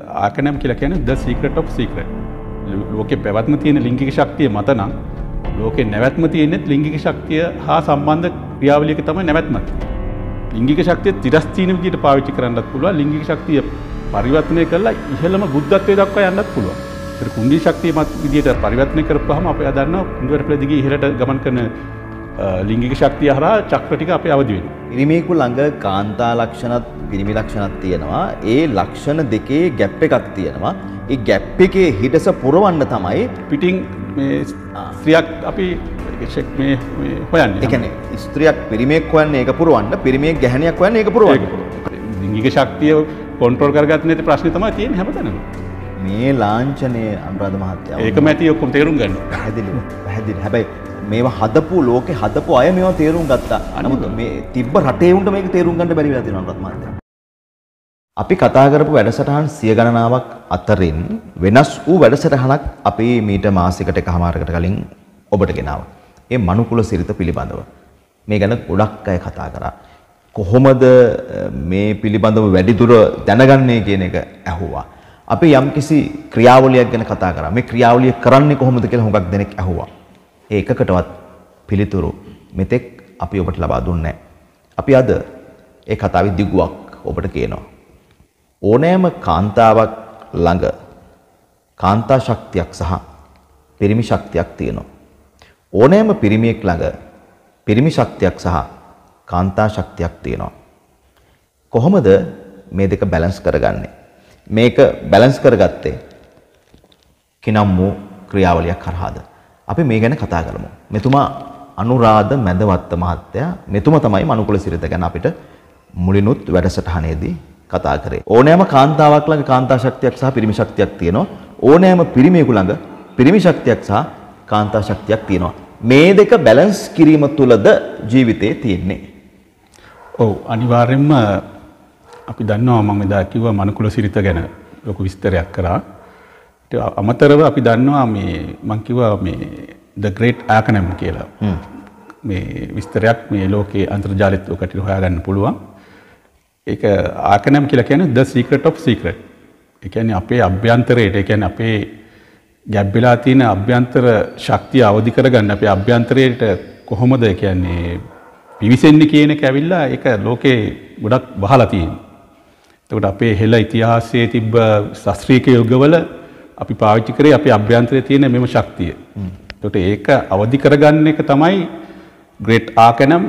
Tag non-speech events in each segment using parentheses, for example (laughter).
ආකනම් කියලා කියන ද සීක්‍රට ඔ් සීක්‍ර ලෝක පැවත්ම තියෙන ලිංගික ශක්තිය මතනම් ලෝක නැවැත්ම තියෙනෙත් ලිංගික ශක්තිය හා සම්බන්ධ ක්‍රියාවලියක තම නැවැත්මත්. ලිංගික ශක්තිය තිරස්චීන විදිට පාවිච්චි කරන්නත් පුළුව ලිංගික ශක්තිය පරිවර්තනය කරලා ඉහළම බුද්ධත්වය දක්වා යන්නත් පුළුව. කුන්ඩි ශක්තිය මත් විදිට පරිවර්තනය කරපහම අප අදන්න කුඩුවට පලදිගේ හිරට ගමන් කරන ලිංගික ශක්තිය හරා චක්‍රටික අප අවදිවෙන. පිරිමියෙකු ළඟ කාන්තා ලක්ෂණත් පිරිමි ලක්ෂණත් තියෙනවා. ඒ ලක්ෂණ දෙකේ ගැප් එකක් තියෙනවා. ඒ ගැප් එකේ හිටස පුරවන්න තමයි පිටිං ස්ත්‍රියක් අපි හොයන්න. එකන ස්ත්‍රියක් පිරිමෙක් වන්න ඒක පුරුවන්න පිරිමියෙක් ගැහනයක් වන්න ඒක පුරුවන්න. ලිංගික ශක්තිය කොන්ට්‍රෝල් කරගත් නැති ප්‍රශ්න තමයි තියෙන හැමතැනම. මේ ලාංචනය අනුරාධ මහත්තයා ඒක මැති ඔක්කොම තේරුම් ගන්න. පැහැදිලි පැහැදිලි හැබැයි මේවා හදපු ලෝකෙ හදපු අය මේවා තේරුම් ගත්තා නමුත් මේ තිබ්බ රටේ උන්ට මේක තේරුම් ගන්න බැරි වෙලා තියෙනවා අනුරාධ මහත්තයා අපි කතා කරපු වැඩසටහන් සිය ගණනාවක් අතරින් වෙනස් වූ වැඩසටහනක් අපි මීට මාසයකට එකහමාරකට කලින් ඔබට ගෙනාවා. ඒ මනුකුල සිරිත පිළිබඳව. මේ ගැන ගොඩක් අය කතා කරා. කොහොමද මේ පිළිබඳව වැඩිදුර දැනගන්නේ කියන එක ඇහුවා. අපි යම්කිසි ක්‍රියාවලියක් ගැන කතා කරා. මේ ක්‍රියාවලිය කරන්නේ කොහොමද කියලා හුඟක් දෙනෙක් ඇහුවා. ඒ එකකටවත් පිළිතුරු මෙතෙක් අපි ඔබට ලබා දුන්නේ අපි අද ඒ කතාවේ දිගුවක් ඔබට කියනවා. ඕනෑම කාන්තාවක් ළඟ කාන්තා ශක්තියක් සහ පිරිමි ශක්තියක් තියෙනවා. ඕනෑම පිරිමියෙක් ළඟ පිරිමි ශක්තියක් සහ කාන්තා ශක්තියක් තියෙනවා. කොහොමද මේ දෙක බැලන්ස් කරගන්නේ? මේක බැලන්ස් කරගත්තේ කිනම් වූ ක්‍රියාවලියක් කරහාද? අපි මේ ගැන කතා කරමු. මෙතුමා අනුරාධ මැදවත්ත මහත්තයා මෙතුමා තමයි මනුකුල සිරිත ගැන අපිට මුලිනුත් වැඩසටහනේදී කතා කරේ. ඕනෑම කාන්තාවක් ළඟ කාන්තා ශක්තියක් සහ පිරිමි ශක්තියක් තියෙනවා. ඕනෑම පිරිමියෙකු ළඟ පිරිමි ශක්තියක් සහ කාන්තා ශක්තියක් තියෙනවා. මේ දෙක බැලන්ස් කිරීම තුළද ජීවිතේ තියෙන්නේ. ඔව් අනිවාර්යෙන්ම අපි දන්නවා මම එදා කිව්වා මනුකුල සිරිත ගැන ලොකු විස්තරයක් කරා. අමතරව අපි දන්නවා මේ මං කිව්වා මේ The Great Acronym කියලා. මේ විස්තරයක් මේ ලෝකයේ අන්තර්ජාලෙත් ඔකට හොයාගන්න පුළුවන්. ඒක ආකනම් කියලා කියන්නේ the secret of secret. ඒ කියන්නේ අපේ අභ්‍යන්තරයට ඒ කියන්නේ අපේ ගැබ්බෙලා තියෙන අභ්‍යන්තර ශක්තිය අවදි කරගන්න අපේ අභ්‍යන්තරයට කොහොමද කියන්නේ පිවිසෙන්නේ කියන එක ඇවිල්ලා ඒක ලෝකේ ගොඩක් වහලා තියෙනවා. එතකොට අපේ හෙළ ඉතිහාසයේ තිබ්බ ශාස්ත්‍රීය යුගවල අපි පාවිච්චි කරේ අපේ අභ්‍යන්තරයේ තියෙන මෙම ශක්තිය. එතකොට ඒක අවදි කරගන්න එක තමයි ග්‍රේට් ආකනම්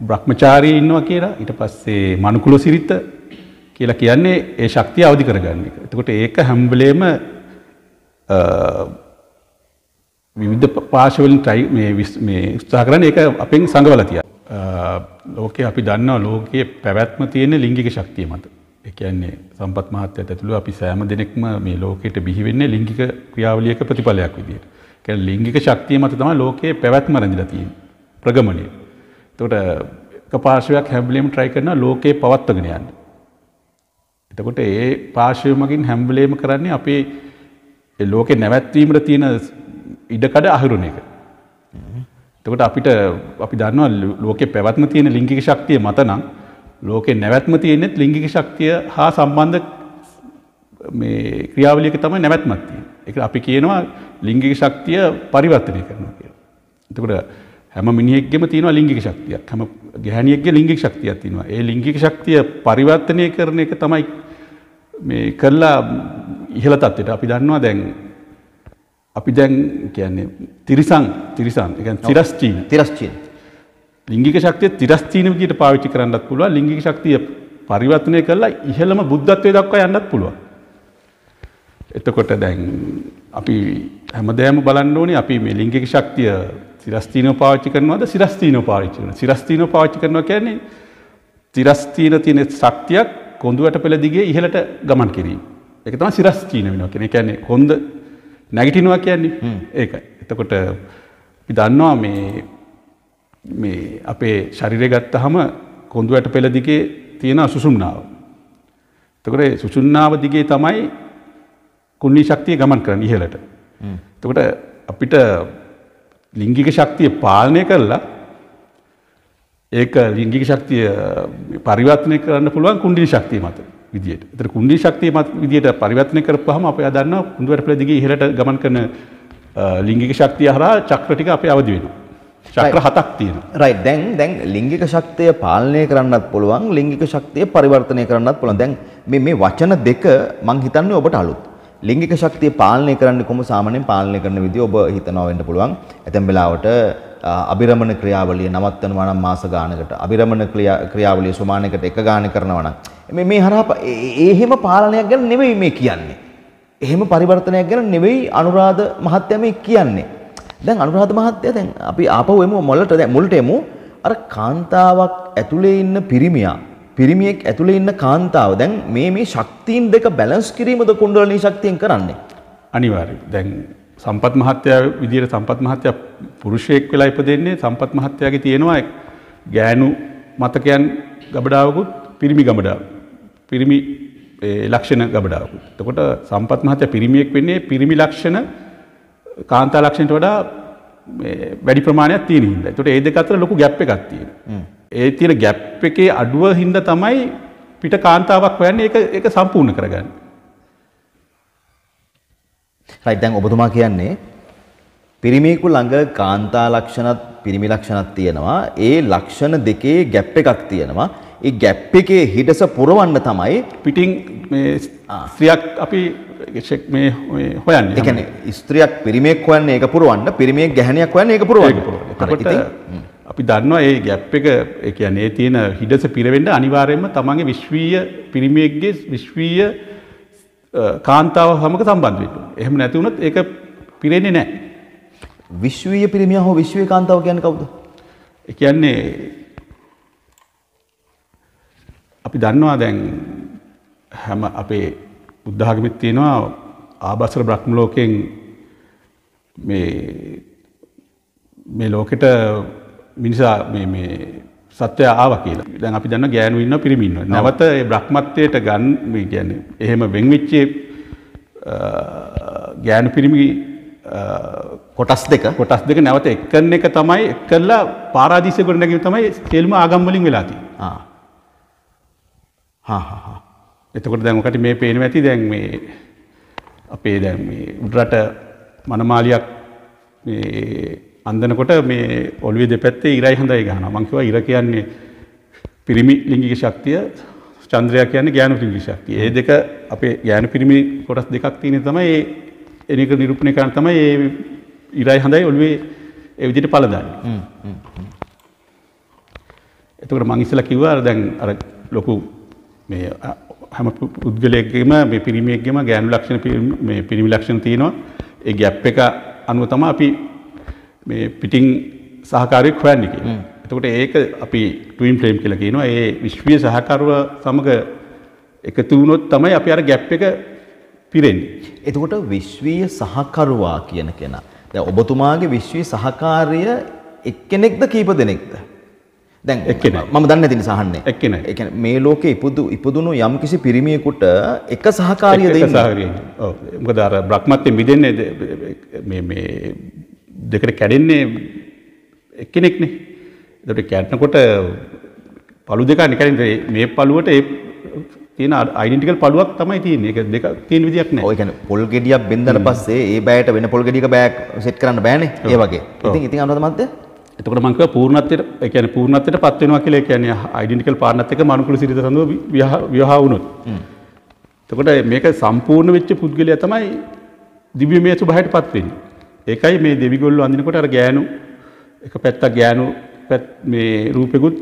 බ්‍රහ්මචාරී ඉන්නවා කියලා ඊට පස්සේ මනුකුල සිරිත කියලා කියන්නේ ඒ ශක්තිය අවදි කරගන්න එක. එතකොට ඒක හැම්බලේම විවිධ පාශවලින් ටයි මේ උත්සාහ කරන්න ඒක අපෙන් සඟවල තිය. ලෝකේ අපි දන්නවා ලෝකයේ පැවැත්ම තියෙන ලිංගික ශක්තිය මත. ඒ කියන්නේ සම්පත් මහත්ය ඇතුළු අපි සෑම දෙනෙක්ම මේ ලෝකයට බිහිවෙන්නේ ලිංගික ක්‍රියාවලියක ප්‍රතිඵලයක් විදියට. කියන්නේ ලිංගික ශක්තිය මත තමයි ලෝකයේ පැවැත්ම රැඳිලා තියෙන්නේ. ප්‍රගමණය. එතකොට එක පාර්ශවයක් හැම්බලේම try කරනවා ලෝකේ පවත්වාගෙන යන්න. එතකොට ඒ පාර්ශවය මගින් හැම්බලේම කරන්නේ අපේ ලෝකෙ නැවැත්වීමට තියෙන ඉඩකඩ අහිරුණ එක. එතකොට අපිට අපි දන්නවා ලෝකෙ පැවැත්ම තියෙන ලිංගික ශක්තිය මත නම් ලෝකෙ නැවැත්ම තියෙනෙත් ලිංගික ශක්තිය හා සම්බන්ධ ක්‍රියාවලියක තමයි නැවැත්මත් තියෙන්නේ. ඒක අපි කියනවා ලිංගික ශක්තිය පරිවර්තනය කරනවා කියලා. එතකොට හැම මිනිහෙක්ගෙම තියෙනවා ලිංගික ශක්තියක්. හැම ගැහණියෙක්ගේ ලිංගික ශක්තියක් තියෙනවා. ඒ ලිංගික ශක්තිය පරිවර්තනය කරන එක තමයි මේ කරලා ඉහළ තත්ත්වයට අපි දන්නවා දැන් අපි දැන් කියන්නේ තිරිසන් තිරිසන් ඒ කියන්නේ තිරස්චීන තිරස්චීන ලිංගික ශක්තිය තිරස්චීන විදිහට පාවිච්චි කරන්නත් පුළුවන් ලිංගික ශක්තිය පරිවර්තනය කරලා ඉහළම බුද්ධත්වයට දක්වා යන්නත් පුළුවන් එතකොට දැන් අපි හැමදෑම බලන්න ඕනේ අපි මේ ලිංගික ශක්තිය සිරස්තීනව පාවිච්චි කරනවාද සිරස්තීනව පාවිච්චි කරනවා සිරස්තීනව පාවිච්චි කරනවා කියන්නේ තිරස්තීන තියෙන ශක්තියක් කොඳුවට පෙළ දිගේ ඉහළට ගමන් කිරීම. ඒක තමයි සිරස්තීන වෙනවා කියන්නේ. ඒ කියන්නේ කොන්ද නැගිටිනවා කියන්නේ ඒකයි. එතකොට අපි දන්නවා මේ මේ අපේ ශරීරය ගත්තාම කොඳුවට පෙළ දිගේ තියෙන සුසුම්නාව. එතකොට සුසුම්නාව දිගේ තමයි කුණ්ණී ශක්තිය ගමන් කරන්නේ ඉහළට. එතකොට අපිට ලිංගික ශක්තිය පාලනය කරලා ඒක ලිංගික ශක්තිය පරිවර්තනය කරන්න පුළුවන් කුණ්ඩිනි ශක්තිය මත. විදියට. ඒතර කුණ්ඩී ශක්තිය මත විදියට පරිවර්තනය කරපුවාම අපි දන්න කුණ්ඩු වැටපෙළ දිගේ ඉහළට ගමන් කරන ලිංගික ශක්තිය හරහා චක්‍ර ටික අපේ අවදි වෙනවා. චක්‍ර හතක් තියෙනවා. රයිට් දැන් දැන් ලිංගික ශක්තිය පාලනය කරන්නත් පුළුවන් ලිංගික ශක්තිය පරිවර්තනය කරන්නත් පුළුවන්. දැන් මේ මේ වචන දෙක මං හිතන්නේ ඔබට අලුත්. ලිංගික ශක්තිය පාලනය කරන්න කොහොම සාමාන්‍යයෙන් පාලනය කරන විදිය ඔබ හිතනවා වෙන්න පුළුවන්. ඇතැම් වෙලාවට අ, අභිරමණ ක්‍රියාවලිය නවත්තනවා නම් මාස ගානකට අභිරමණ ක්‍රියා ක්‍රියාවලිය සුමානයකට එක ගාන කරනවා නම්. මේ මේ හරහා ඒ එහෙම පාලනයක් ගැන නෙවෙයි මේ කියන්නේ. එහෙම පරිවර්තනයක් ගැන නෙවෙයි අනුරාධ මහත්තයා මේ කියන්නේ දැන් අනුරාධ මහත්තයා දැන් අපි ආපහු එමු මොළට දැන් මුලට එමු අර කාන්තාවක් ඇතුලේ ඉන්න පිරිමියා පිරිමියෙක් ඇතුලේ ඉන්න කාන්තාව දැන් මේ මේ ශක්තියින් දෙක බැලන්ස් කිරීමද කුණ්ඩලිනී ශක්තියෙන් කරන්නේ අනිවාර්යයෙන්. දැන් සම්පත් මහත්තයා විදියට සම්පත් මහත්තයා පුරුෂයෙක් වෙලා ඉපදෙන්නේ සම්පත් මහත්තයාගේ තියෙනවා ගෑනු මතකයන් ගබඩාවකුත් පිරිමි ගබඩාව. පිරිමි ඒ, ලක්ෂණ ගබඩාවකුත්. එතකොට සම්පත් මහත්තයා පිරිමියෙක් වෙන්නේ පිරිමි ලක්ෂණ කාන්තා ලක්ෂණයට වඩා වැඩි ප්‍රමාණයක් තියෙන හින්දා. එතකොට ඒ දෙක අතර ලොකු ගැප් එකක් තියෙනවා. ඒ තියෙන ගැප් එකේ අඩුව හින්දා තමයි පිට කාන්තාවක් හොයන්නේ ඒක ඒක සම්පූර්ණ කරගන්නේ. රයිට් දැන් ඔබතුමා කියන්නේ පිරිමියෙකු ළඟ කාන්තා ලක්ෂණත් පිරිමි ලක්ෂණත් තියෙනවා ඒ ලක්ෂණ දෙකේ ගැප් එකක් තියෙනවා ඒ ගැප් එකේ හිඩස පුරවන්න තමයි පිටින් මේ ස්ත්‍රියක් අපි ෂෙක් මේ හොයන්නේ කියන්නේ ස්ත්‍රියක් පිරිමියෙක් හොයන්නේ ඒක පුරවන්න පිරිමියෙක් ගැහණියක් හොයන්නේ ඒක පුරවන්න. එතකොට අපි දන්නවා ඒ ගැප් එක ඒ කියන්නේ ඒ තියෙන හිඩස පිරවෙන්න අනිවාර්යයෙන්ම තමන්ගේ විශ්වීය පිරිමියෙක්ගේ විශ්වීය කාන්තාව සමග සම්බන්ධ වෙන්න ඕනේ. එහෙම නැති වුණොත් ඒක පිරෙන්නේ නැහැ. විශ්වීය පිරිමියා හෝ විශ්වීය කාන්තාව කියන්නේ කවුද? ඒ කියන්නේ අපි දන්නවා දැන් හැම අපේ බුද්ධාගමෙත් තියෙනවා ආබස්සර බ්‍රහ්ම ලෝකෙන් මේ මේ ලෝකෙට මිනිසා මේ සත්‍යය ආවා කියලා. දැන් අපි දන්න ගෑනු ඉන්නවා පිරිමි ඉන්නවා. නැවත ඒ බ්‍රහ්මත්වයට ගන්න මේ කියන්නේ එහෙම වෙන් වෙච්ච ගෑනු පිරිමි කොටස් දෙක කොටස් දෙක නැවත එක්කන එක තමයි එක්කල්ලා පාරාදීසය ගොඩ නැගීම තමයි සියලුම ආගම් වලින් වෙලා තියෙන්නේ. ආ හා හා හා එතකොට දැන් ඔකට මේ පේනවා ඇති දැන් මේ අපේ දැන් මේ උඩරට මනමාලියක් මේ අන්දනකොට මේ ඔළුවේ දෙපැත්තේ ඉරයි හඳයි ගහනවා. මං කිව්වා ඉර කියන්නේ පිරිමි ලිංගික ශක්තිය චන්ද්‍රයා කියන්නේ ගෑනු ලිංගික ශක්තිය. ඒ දෙක අපේ ගෑනු පිරිමි කොටස් දෙකක් තියෙන තමයි ඒ එනික නිරූපණය කරන තමයි ඒ ඉරයි හඳයි ඔළුවේ ඒ විදිහට පළදාන්නේ. එතකොට මං ඉස්සලා කිව්වා අර දැන් අර ලොකු මේ හැම පුද්ගලයෙක්ගේම මේ පිරිමියෙක්ගේම ගෑනු ලක්ෂණ මේ පිරිමි ලක්ෂණ තියෙනවා. ඒ ගැප් එක අනුව තමයි අපි මේ පිටින් සහකාරයෙක් හොයන්නේ කියලා. එතකොට ඒක අපි ට්වින් ෆ්ලේම් කියලා කියනවා. ඒ විශ්වීය සහකරුව සමග එකතු වුණොත් තමයි අපි අර ගැප් එක පිරෙන්නේ. එතකොට විශ්වීය සහකරුවා කියන කෙනා. දැන් ඔබතුමාගේ විශ්වීය සහකාරිය එක්කෙනෙක්ද කීප දෙනෙක්ද? දැන්. මම දන්නේ නැති නිසා අහන්නේ. ඒ කියන්නේ මේ ලෝකේ ඉපදු ඉපදුණු යම්කිසි පිරිමියෙකුට එක සහකාරිය දෙන්න. ඔව්. මොකද අර බ්‍රහ්මත්වයෙන් මිදෙන්නේ මේ මේ දෙකට කැඩෙන්නේ එක්කෙනෙක්නේ. ඒකට කැඩනකොට පළු දෙකක් කැඩෙන්නේ. මේ පළුවට ඒ තියෙන අයිඩෙන්ටිකල් පළුවක් තමයි තියෙන්නේ. ඒක දෙක තියෙන විදියක් නැහැ. ඔය කියන්නේ පොල් ගෙඩියක් බෙන්දට පස්සේ ඒ බෑයට වෙන පොල් ගෙඩියක බෑග් සෙට් කරන්න බෑනේ. ඒ වගේ. ඉතින් ඉතින් අනුරාධ මහත්තයා එතකොට මං කිව්වා පූර්ණත්වයට ඒ කියන්නේ පූර්ණත්වයට පත් වෙනවා කියලා ඒ කියන්නේ අයිඩෙන්ටිකල් පාර්ට්නර්ත් එක්ක මනුකුල සිරිත සඳුව විවාහ වුණොත්. එතකොට මේක සම්පූර්ණ වෙච්ච පුද්ගලයා තමයි දිව්‍යමය ස්වභාවයට පත් වෙන්නේ. ඒකයි මේ දෙවිගොල්ලෝ අඳිනකොට අර ගෑනු එක පැත්තක් ගෑනු පැත් මේ රූපෙකුත්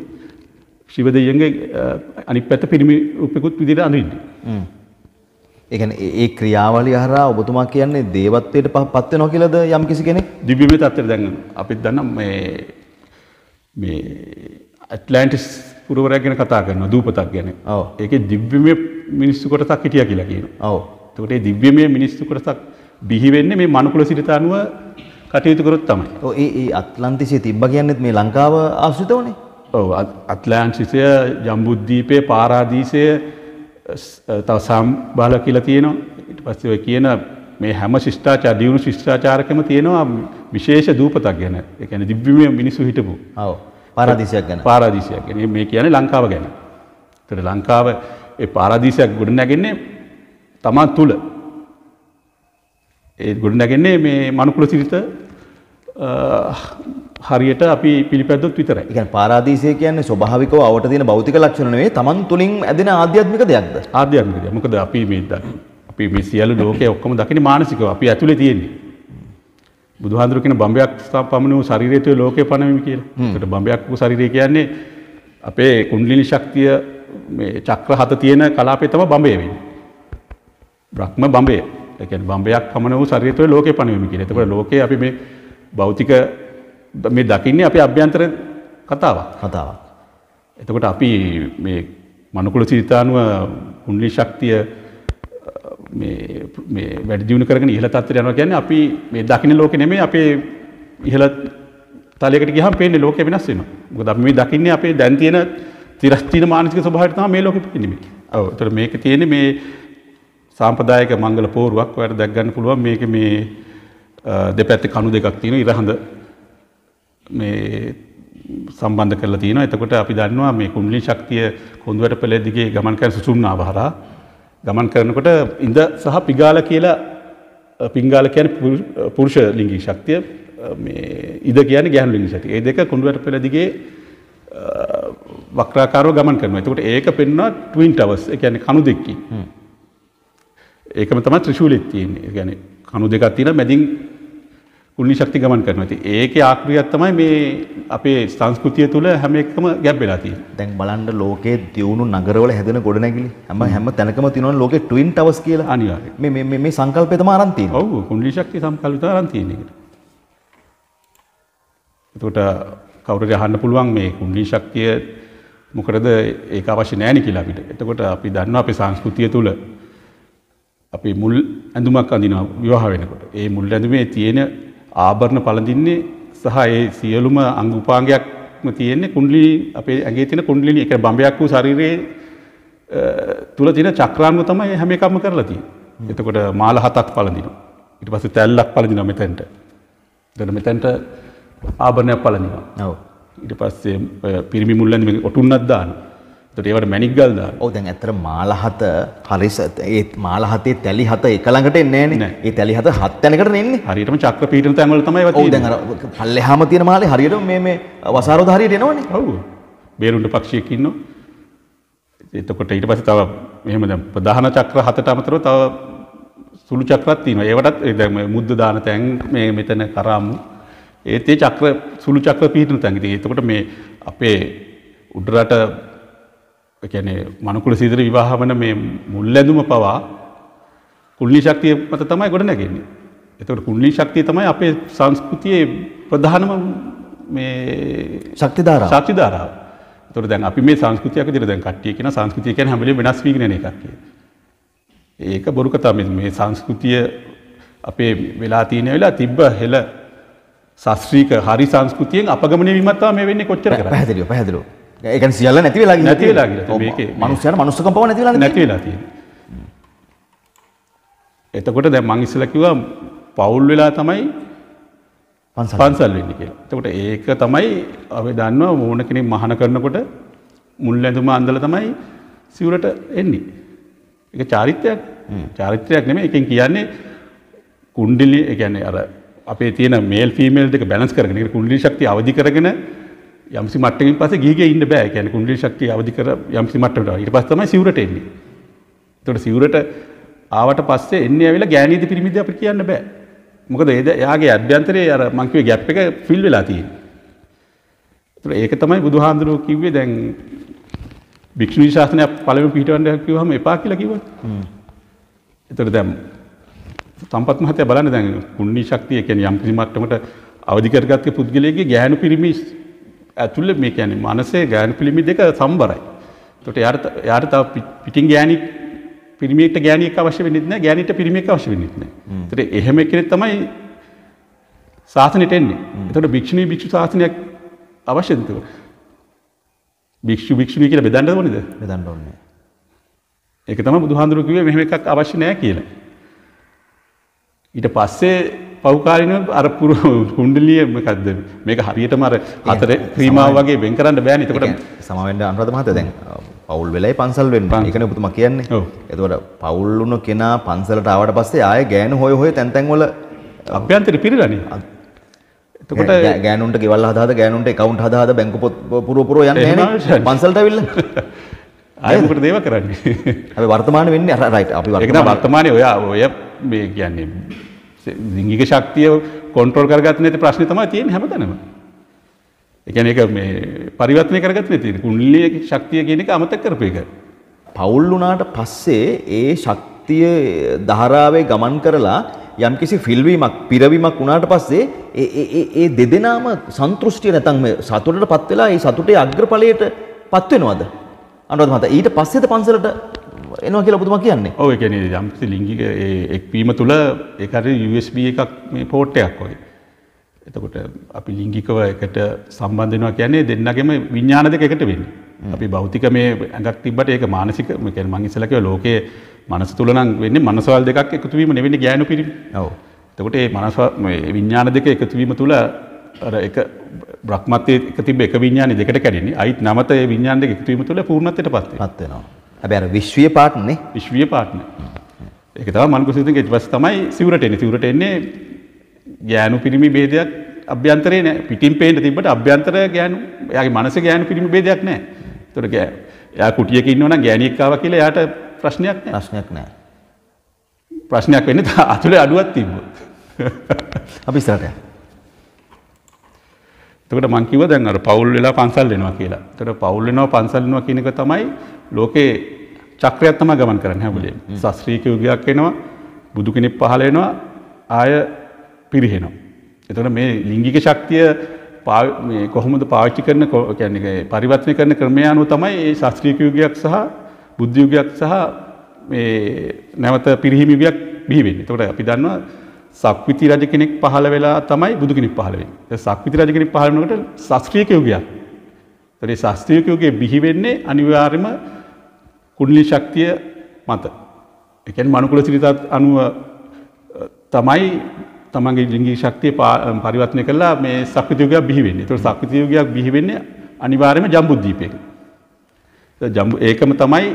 ශිව දෙවියන්ගේ අනිත් පැත්ත පිරිමි රූපෙකුත් විදිහට අඳින්නේ. ඒ කියන්නේ ඒ- ක්‍රියාවලිය හරහා ඔබතුමා කියන්නේ දේවත්වයට පත් වෙනවා කියලාද යම්කිසි කෙනෙක්? දිව්‍යමය තත්ත්වයට දැන් අපිත් දන්නා මේ මේ ඇට්ලැන්ටිස් පුරවරයක් ගැන කතා කරනවා දූපතක් ගැන. ඔව්. ඒකේ දිව්‍යමය මිනිස්සු කොටසක් හිටියා කියලා කියනවා. ඔව්. එතකොට මේ දිව්‍යමය මිනිස්සු කොටසක් බිහි වෙන්නේ මේ මනුකුල සිරිත අනුව කටයුතු කරොත් තමයි. ඔව් ඒ ඒ අත්ලන්තිසිය තිබ්බ කියන්නේත් මේ ලංකාව ආශ්‍රිතවනේ. ඔව් අත්ලෑන්ටිසය, ජම්බුද්දීපය, පාරාදීසය තව සම්බාල කියලා තියෙනවා. ඊට පස්සේ ඔය කියන මේ හැම ශිෂ්ටාචාර දියුණු ශිෂ්ටාචාරකම තියෙනවා විශේෂ දූපතක් ගැන. ඒ කියන්නේ දිව්‍යමය මිනිස්සු හිටපු ඔව්. පාරාදීසයක් ගැන. පාරාදීසයක් ගැන මේ කියන්නේ ලංකාව ගැන. ඒතර ලංකාව ඒ පාරාදීසයක් ගොඩ නැගෙන්නේ තමන් තුළ ඒ ගොඩ නැගෙන්නේ මේ මනුකුල සිරිත හරියට අපි පිළිපැද්දොත් විතරයි. ඒ කියන්නේ පාරාදීසය කියන්නේ ස්වභාවිකව අවට තියෙන භෞතික ලක්ෂණ නෙවෙයි Taman තුලින් ඇදෙන ආධ්‍යාත්මික දෙයක්ද? ආධ්‍යාත්මිකද මොකද අපි මේ අපි මේ සියලු ලෝකයේ ඔක්කොම දකින මානසිකව අපි ඇතුලේ තියෙන්නේ. බුදුහාඳුර කියන බම්බයක් පමණ වූ ශරීරය තුළ ලෝකේ පනවීම කියලා. ඒකට බම්බයක් වූ ශරීරය කියන්නේ අපේ කුණ්ඩලිනි ශක්තිය මේ චක්‍ර හත තියෙන කලාපේ තමයි බම්බය වෙන්නේ. බ්‍රහ්ම බම්බය. ඒ කියන්නේ බම්බයක් පමණ වූ ශරීරය තුළ ලෝකේ පනවීම කියලා. එතකොට ලෝකේ අපි මේ භෞතික මේ දකින්නේ අපේ අභ්‍යන්තර කතාවක්. කතාවක්. එතකොට අපි මේ මනුකුල සිරිතානුව කුණ්ඩලි ශක්තිය වැඩි දියුණු කරගෙන ඉහළ තත්ත්වයට යනවා කියන්නේ අපි මේ දකින්න ලෝකෙ නෙමෙයි අපේ ඉහළ තලයකට ගියහම පේන්නේ ලෝකෙ වෙනස් වෙනවා. මොකද අපි මේ දකින්නේ අපේ දැන් තියෙන තිරස්තින මානසික ස්වභාවයට තමයි මේ ලෝකෙ පේන්නේ. ඔව්. ඒතර මේක තියෙන්නේ මේ සාම්ප්‍රදායික මංගල පෝරුවක් ඔයාලට දැක් ගන්න පුළුවන් මේක මේ දෙපැත්තේ කණු දෙකක් තියෙනවා ඉරහඳ මේ සම්බන්ධ කරලා තියෙනවා. එතකොට අපි දන්නවා මේ කුණ්ඩලි ශක්තිය කොඳුවට පෙළ දිගේ ගමන් කරන සුසුම්නාව හරහා ගමන් කරනකොට ඉඳ සහ පිගාල කියලා පිංගාල කියන්නේ පුරු- පුරුෂ ලිංගික ශක්තිය මේ ඉද කියන්නේ ගැහැණු ලිංගික ශක්තිය. මේ දෙක කොඳුවට පෙළ දිගේ වක්‍රාකාරව ගමන් කරනවා. එතකොට ඒක පෙන්වනවා ට්වින් ටවර්ස්. ඒ කියන්නේ කණු දෙකකින්. ඒකම තමයි ත්‍රිශූලෙත් තියෙන්නේ. ඒ කියන්නේ කණු දෙකක් තියෙනවා මැදින් කුණ්‍ය ශක්ති ගමන් කරනවා. ඉතින් ඒකේ ආකෘතියක් තමයි මේ අපේ සංස්කෘතිය තුළ හැම එකම ගැබ් වෙලා තියෙන්නේ. දැන් බලන්න ලෝකයේ දියුණු නගරවල හැදෙන ගොඩනැගිලි හැම හැම තැනකම තියෙනවනේ ලෝකේ ට්වින් ටවර්ස් කියලා. අනිවාර්යයෙන්. මේ මේ මේ- සංකල්පය තමයි අරන් තියෙන්නේ. ඔව් කුණ්ඩලි ශක්තිය සම්කල්පිත අරන් තියෙන එකට. එතකොට කවුරුරි අහන්න පුළුවන් මේ කුණ්ඩලි ශක්තිය මොකටද ඒක අවශ්‍ය නැහැ නේ කියලා අපිට. එතකොට අපි දන්නවා අපේ සංස්කෘතිය තුළ අපි මුල් ඇඳුමක් අඳිනවා විවාහ වෙනකොට. ඒ මුල් ඇඳුමේ තියෙන ආභරණ පළඳින්නේ සහ ඒ සියලුම අංග උපාංගයක්ම තියෙන්නේ කුණ්ඩලි අපේ ඇඟේ තියෙන කුණ්ඩලිනි ඒක බම්බයක් වූ ශරීරයේ තුල තියෙන චක්‍රාංග තමයි හැම එකක්ම කරලා තියෙන්නේ. එතකොට මාල හතක් පළඳිනවා. ඊට පස්සේ තැල්ලක් පළඳිනවා මෙතෙන්ට. එතකොට මෙතෙන්ට ආභරණයක් පළඳිනවා. ඔව්. ඊට පස්සේ පිරිමි මුල් ඇඳුමේ ඔටුන්නක් දානවා. ඒවට මැණික් ගල් දානවා. ඔව් දැන් ඇත්තට මාලහත හරිස ඒ මාලහතේ තැලි හත එක ළඟට එන්නේ. ඒ තැලි හත හත් තැනකට එන්නේ. හරියටම චක්‍ර පීඩන තැන් වල තමයි ඔව්. දැන් අර පල්ලෙහාම තියෙන මාලේ හරියට මේ මේ වසාරෝද හරියට එනවනේ. ඔව්. බේරුන්ට පක්ෂියෙක් ඉන්නවා. එතකොට ඊට පස්සේ තව මෙහෙම දැන් ප්‍රධාන චක්‍ර හතට අමතරව තව සුළු චක්‍රත් තියෙනවා. ඒවටත් දැන් මුද්ද දාන තැන් මේ මෙතන කරාමු. ඒත් ඒ චක්‍ර සුළු චක්‍ර පිහිටන තැන්. ඉතින් එතකොට මේ අපේ උඩරට කියන්නේ මනුකුල සීතල විවාහ වන මේ මුල් ඇඳුම පවා කුල්ලි ශක්තිය මත තමයි ගොඩ නැගෙන්නේ. එතකොට කුල්ලි ශක්තිය තමයි අපේ සංස්කෘතියේ ප්‍රධානම මේ ශක්ති ධාරාව. ශක්ති ධාරාව. එතකොට දැන් අපි මේ සංස්කෘතියක් විදිහට දැන් කට්ටිය කියන සංස්කෘතිය කියන්නේ හැම වෙලේම වෙනස් වීගෙන එකක්. ඒක බොරු කතා මේ සංස්කෘතිය අපේ වෙලා තියෙන වෙලාව තිබ්බ හෙල ශාස්ත්‍රීක හරි සංස්කෘතියෙන් අපගමනය වීමක් තමයි මේ වෙන්නේ කොච්චර කරන්නේ. පැහැදිලිව පැහැදිලිව. ඒ කියන්නේ සියල්ල නැති වෙලා ගිහින් නැති වෙලා ගිහින්. මේකේ- මනුස්සයන්ට මනුස්සකම් පව නැති වෙලා නැති වෙලා තියෙන්නේ. එතකොට දැන් මං ඉස්සෙල්ලා කිව්වා පවුල් වෙලා තමයි පන්සල්. පන්සල් වෙන්නේ කියලා. එතකොට ඒක තමයි අපි දන්නවා ඕන කෙනෙක් මහාන කරනකොට මුල් ඇඳුම අඳලා තමයි සිවුරට එන්නේ. ඒක චාරිත්‍රයක්. චාරිත්‍රයක් නෙමෙයි. එකෙන් කියන්නේ කුණ්ඩලි ඒ කියන්නේ අර අපේ තියෙන මේල් ෆීමේල් දෙක බැලන්ස් කරගෙන ඒක කුණ්ඩලි ශක්තිය අවදි කරගෙන යම්සි මට්ටමකින් පස්සේ ගිහිගේ ඉන්න බෑ. කියන්නේ කුණ්ඩලි ශක්තිය අවදි කර යම්සි මට්ටමකට ආවා. ඊට පස්සේ තමයි සිවුරට එන්නේ. එතකොට සිවුරට ආවට පස්සේ එන්නේ ඇවිල්ලා ගෑනීද පිරිමිද අපිට කියන්න බෑ. මොකද ඒ එයාගේ අභ්‍යන්තරයේ අර මං කිව්වේ ગેප් එක ෆිල් වෙලා තියෙන්නේ. ඒතර ඒක තමයි බුදුහාඳුරෝ කිව්වේ දැන් භික්ෂුණී ශාසනය පළවෙනි පිටවන්න කිව්වහම එපා කියලා කිව්වා. ඒතර දැන් සම්පත් මහත්තයා බලන්න දැන් කුණ්ණී ශක්තිය කියන්නේ යම් කිසි මට්ටමකට අවදි කරගත්ත පුද්ගලයෙක්ගේ ගෑනු පිරිමි ඇතුළේ මේ කියන්නේ මනසේ ගෑනු පිරිමි දෙක සම්බරයි. යාට යාට තව පිටින් ගෑණි පිරිමියෙක්ට ගෑණියෙක් අවශ්‍ය වෙන්නේ නැහැ ගෑණිට පිරිමියෙක් අවශ්‍ය වෙන්නේ නැහැ. ඒතර එහෙම කෙනෙක් තමයි ශාසනයට එන්නේ. ඒතකොට භික්ෂුණී භික්ෂු ශාසනයක් අවශ්‍යද ඒතකොට? භික්ෂු භික්ෂුණී කියලා බෙදන්න ඕනේද? බෙදන්න ඕනේ. ඒක තමයි බුදුහාඳුරු කිව්වේ මෙහෙම එකක් අවශ්‍ය නැහැ කියලා. ඊට පස්සේ පෞකාරිනව අර පුරු කුණ්ඩලිය මොකද්ද? මේක හරියටම අර හතරේ ක්‍රීමාව වගේ වෙන් කරන්න බෑනේ. එතකොට සමාවෙන්ඩ අනුරධ මහත දැන් පවුල් වෙලයි පන්සල් වෙන්න. එකන පුතුම කියන්නේ. එතකොට පවුල්ලුන කෙනා පන්සලට ආවට පස්සේ ආය ගෑන හොය හොය තැන් තැන්වල අභ්‍යන්තර පිරිගනි එතකොට ගෑනුන්ට ගෙවල් හදාද ගෑනුන්ට එකවුන්ට් හදාද බැංකු පොත් පුරුව යන්නේ. පන්සලට ඇවිල්ලා. (laughs) අයමකට දේව කරන්නේ? අපි වර්තමාන වෙන්නේ රයිට් අපි වර්තමානය ඔය ඔය මේ කියන්නේ දිංගික ශක්තිය කොන්ට්‍රෝල් කරගත් නැති ප්‍රශ්න තමයි තියෙන හැමතැනම. එකන එක මේ පරිවත්නය කරගත් නැති කුල්ලිය ශක්තිය කියන එක අමතක් කරපු එක. පවුල් වුණාට පස්සේ ඒ ශක්තිය ධාරාවේ ගමන් කරලා යම්කිසි ෆිල්වීමක් පිරවීමක් වුණාට පස්සේ ඒ- ඒ- ඒ- ඒ දෙදෙනාම සන්තෘෂ්ටිය නැතන් මේ සතුටට පත් වෙලා ඒ සතුටේ අග්‍රඵලයට පත් වෙනවද? අනුරාධ මහතා ඊට පස්සේද පන්සලට එනවා කියලා ඔබතුමා කියන්නේ. ඔව එකන යම්සි ලිංගික ඒ එක්වීම තුළ ඒකට USB එකක් මේ පෝට් එකක් වගේ. එතකොට අපි ලිංගිකව එකට සම්බන්ධනවා කියන්නේ දෙන්නගේම විඤ්ඥාන දෙක එකට වෙන්න. අපි භෞතික මේ ඇඟක් තිබට ඒක මානසික මකැන මංගිසලකව ලෝකයේ මනස තුළනම් වෙන්න මනසවල් දෙකක් එකතුවීම නෙවෙනි ගෑනු පිරිම. ඔව්. තකොට ඒ මනස විඤ්ඥාන දෙක එකතුවීම තුළ අර එක බ්‍රහ්මත්ය එක තිබ එක විඤ්ඥාන දෙකට කැරෙන අයිත් නමත ඒ විඤ්ඥාන දෙක එකතුවීම තුළ පූර්ණතයට පත්වේ පත් වෙනවා හැබැයි අර විශ්වීය පාටනේ. විශ්විය පාට්න. එක තම මල්කු සිත ගෙට පස් තමයි සිවරට එන සිවරට එන්නේ ගෑනු පිරිමි බේදයක් අභ්‍යන්තරේ නෑ. පිටින් පේට තිබට අභ්‍යන්තර ගෑනු යාගේ මනස ගෑනු පිරිමි බේදයක් නෑ. තොට ගෑ යා කුටියක ඉන්නවන ගෑනික්කාව කියලා යාට ප්‍රශ්නයක් නෑ. ප්‍රශ්නයක් නෑ. ප්‍රශ්නයක් වෙන්න අතුළ අඩුවත් තිබ්බ අපි ඉස්සරහට යමු. තකට මංකිව දැන් අර පවුල් වෙලා පන්සල් වෙනවා කියලා තට පවුල් වෙනවා පන්සල් වෙනවා කියනක තමයි ලෝකේ චක්‍රයත්තම ගමන් කරන්න හැබලේ සස්ත්‍රීක යුගයක් එනවා බුදු කෙනෙක් පහල වෙනවා ආය පිරිහෙනවා. එතට මේ ලිංගික ශක්තිය මේ කොහොමද පාච්චි කරන කැනෙ පරිවත්නය කරන ක්‍රමයානු තමයි ඒ ශස්ත්‍රීක යුගයක් සහ බුද්ධයුගයක් සහ මේ නැවත පිරිහිමිවියක් බිහිවෙන්න තොට අපි දන්නවා සක්විති රජ කෙනෙක් පහළ වෙලා තමයි බුදු කෙනෙක් පහළවෙන් සක්විති රජ කෙනෙක් පහලනකට ශස්ත්‍රියක යුගයක් තොේ ශස්ත්‍රියකයෝගේ බිහිවෙන්නේ අනිවාර්යම කුණලි ශක්තිය මත. එකන් මනුකුල සිරිතත් අනුව තමයි තමන්ගේ ජිංගී ශක්තිය පා- පරිවත්නය කලා මේ සක්විතියෝගයක් බිහිවෙන්නේ තුර සක්විතියෝගයක් බිහිවෙන්නේ අනිවාර්යම ජම්බුද්ධීපයක ජම්බු ඒකම තමයි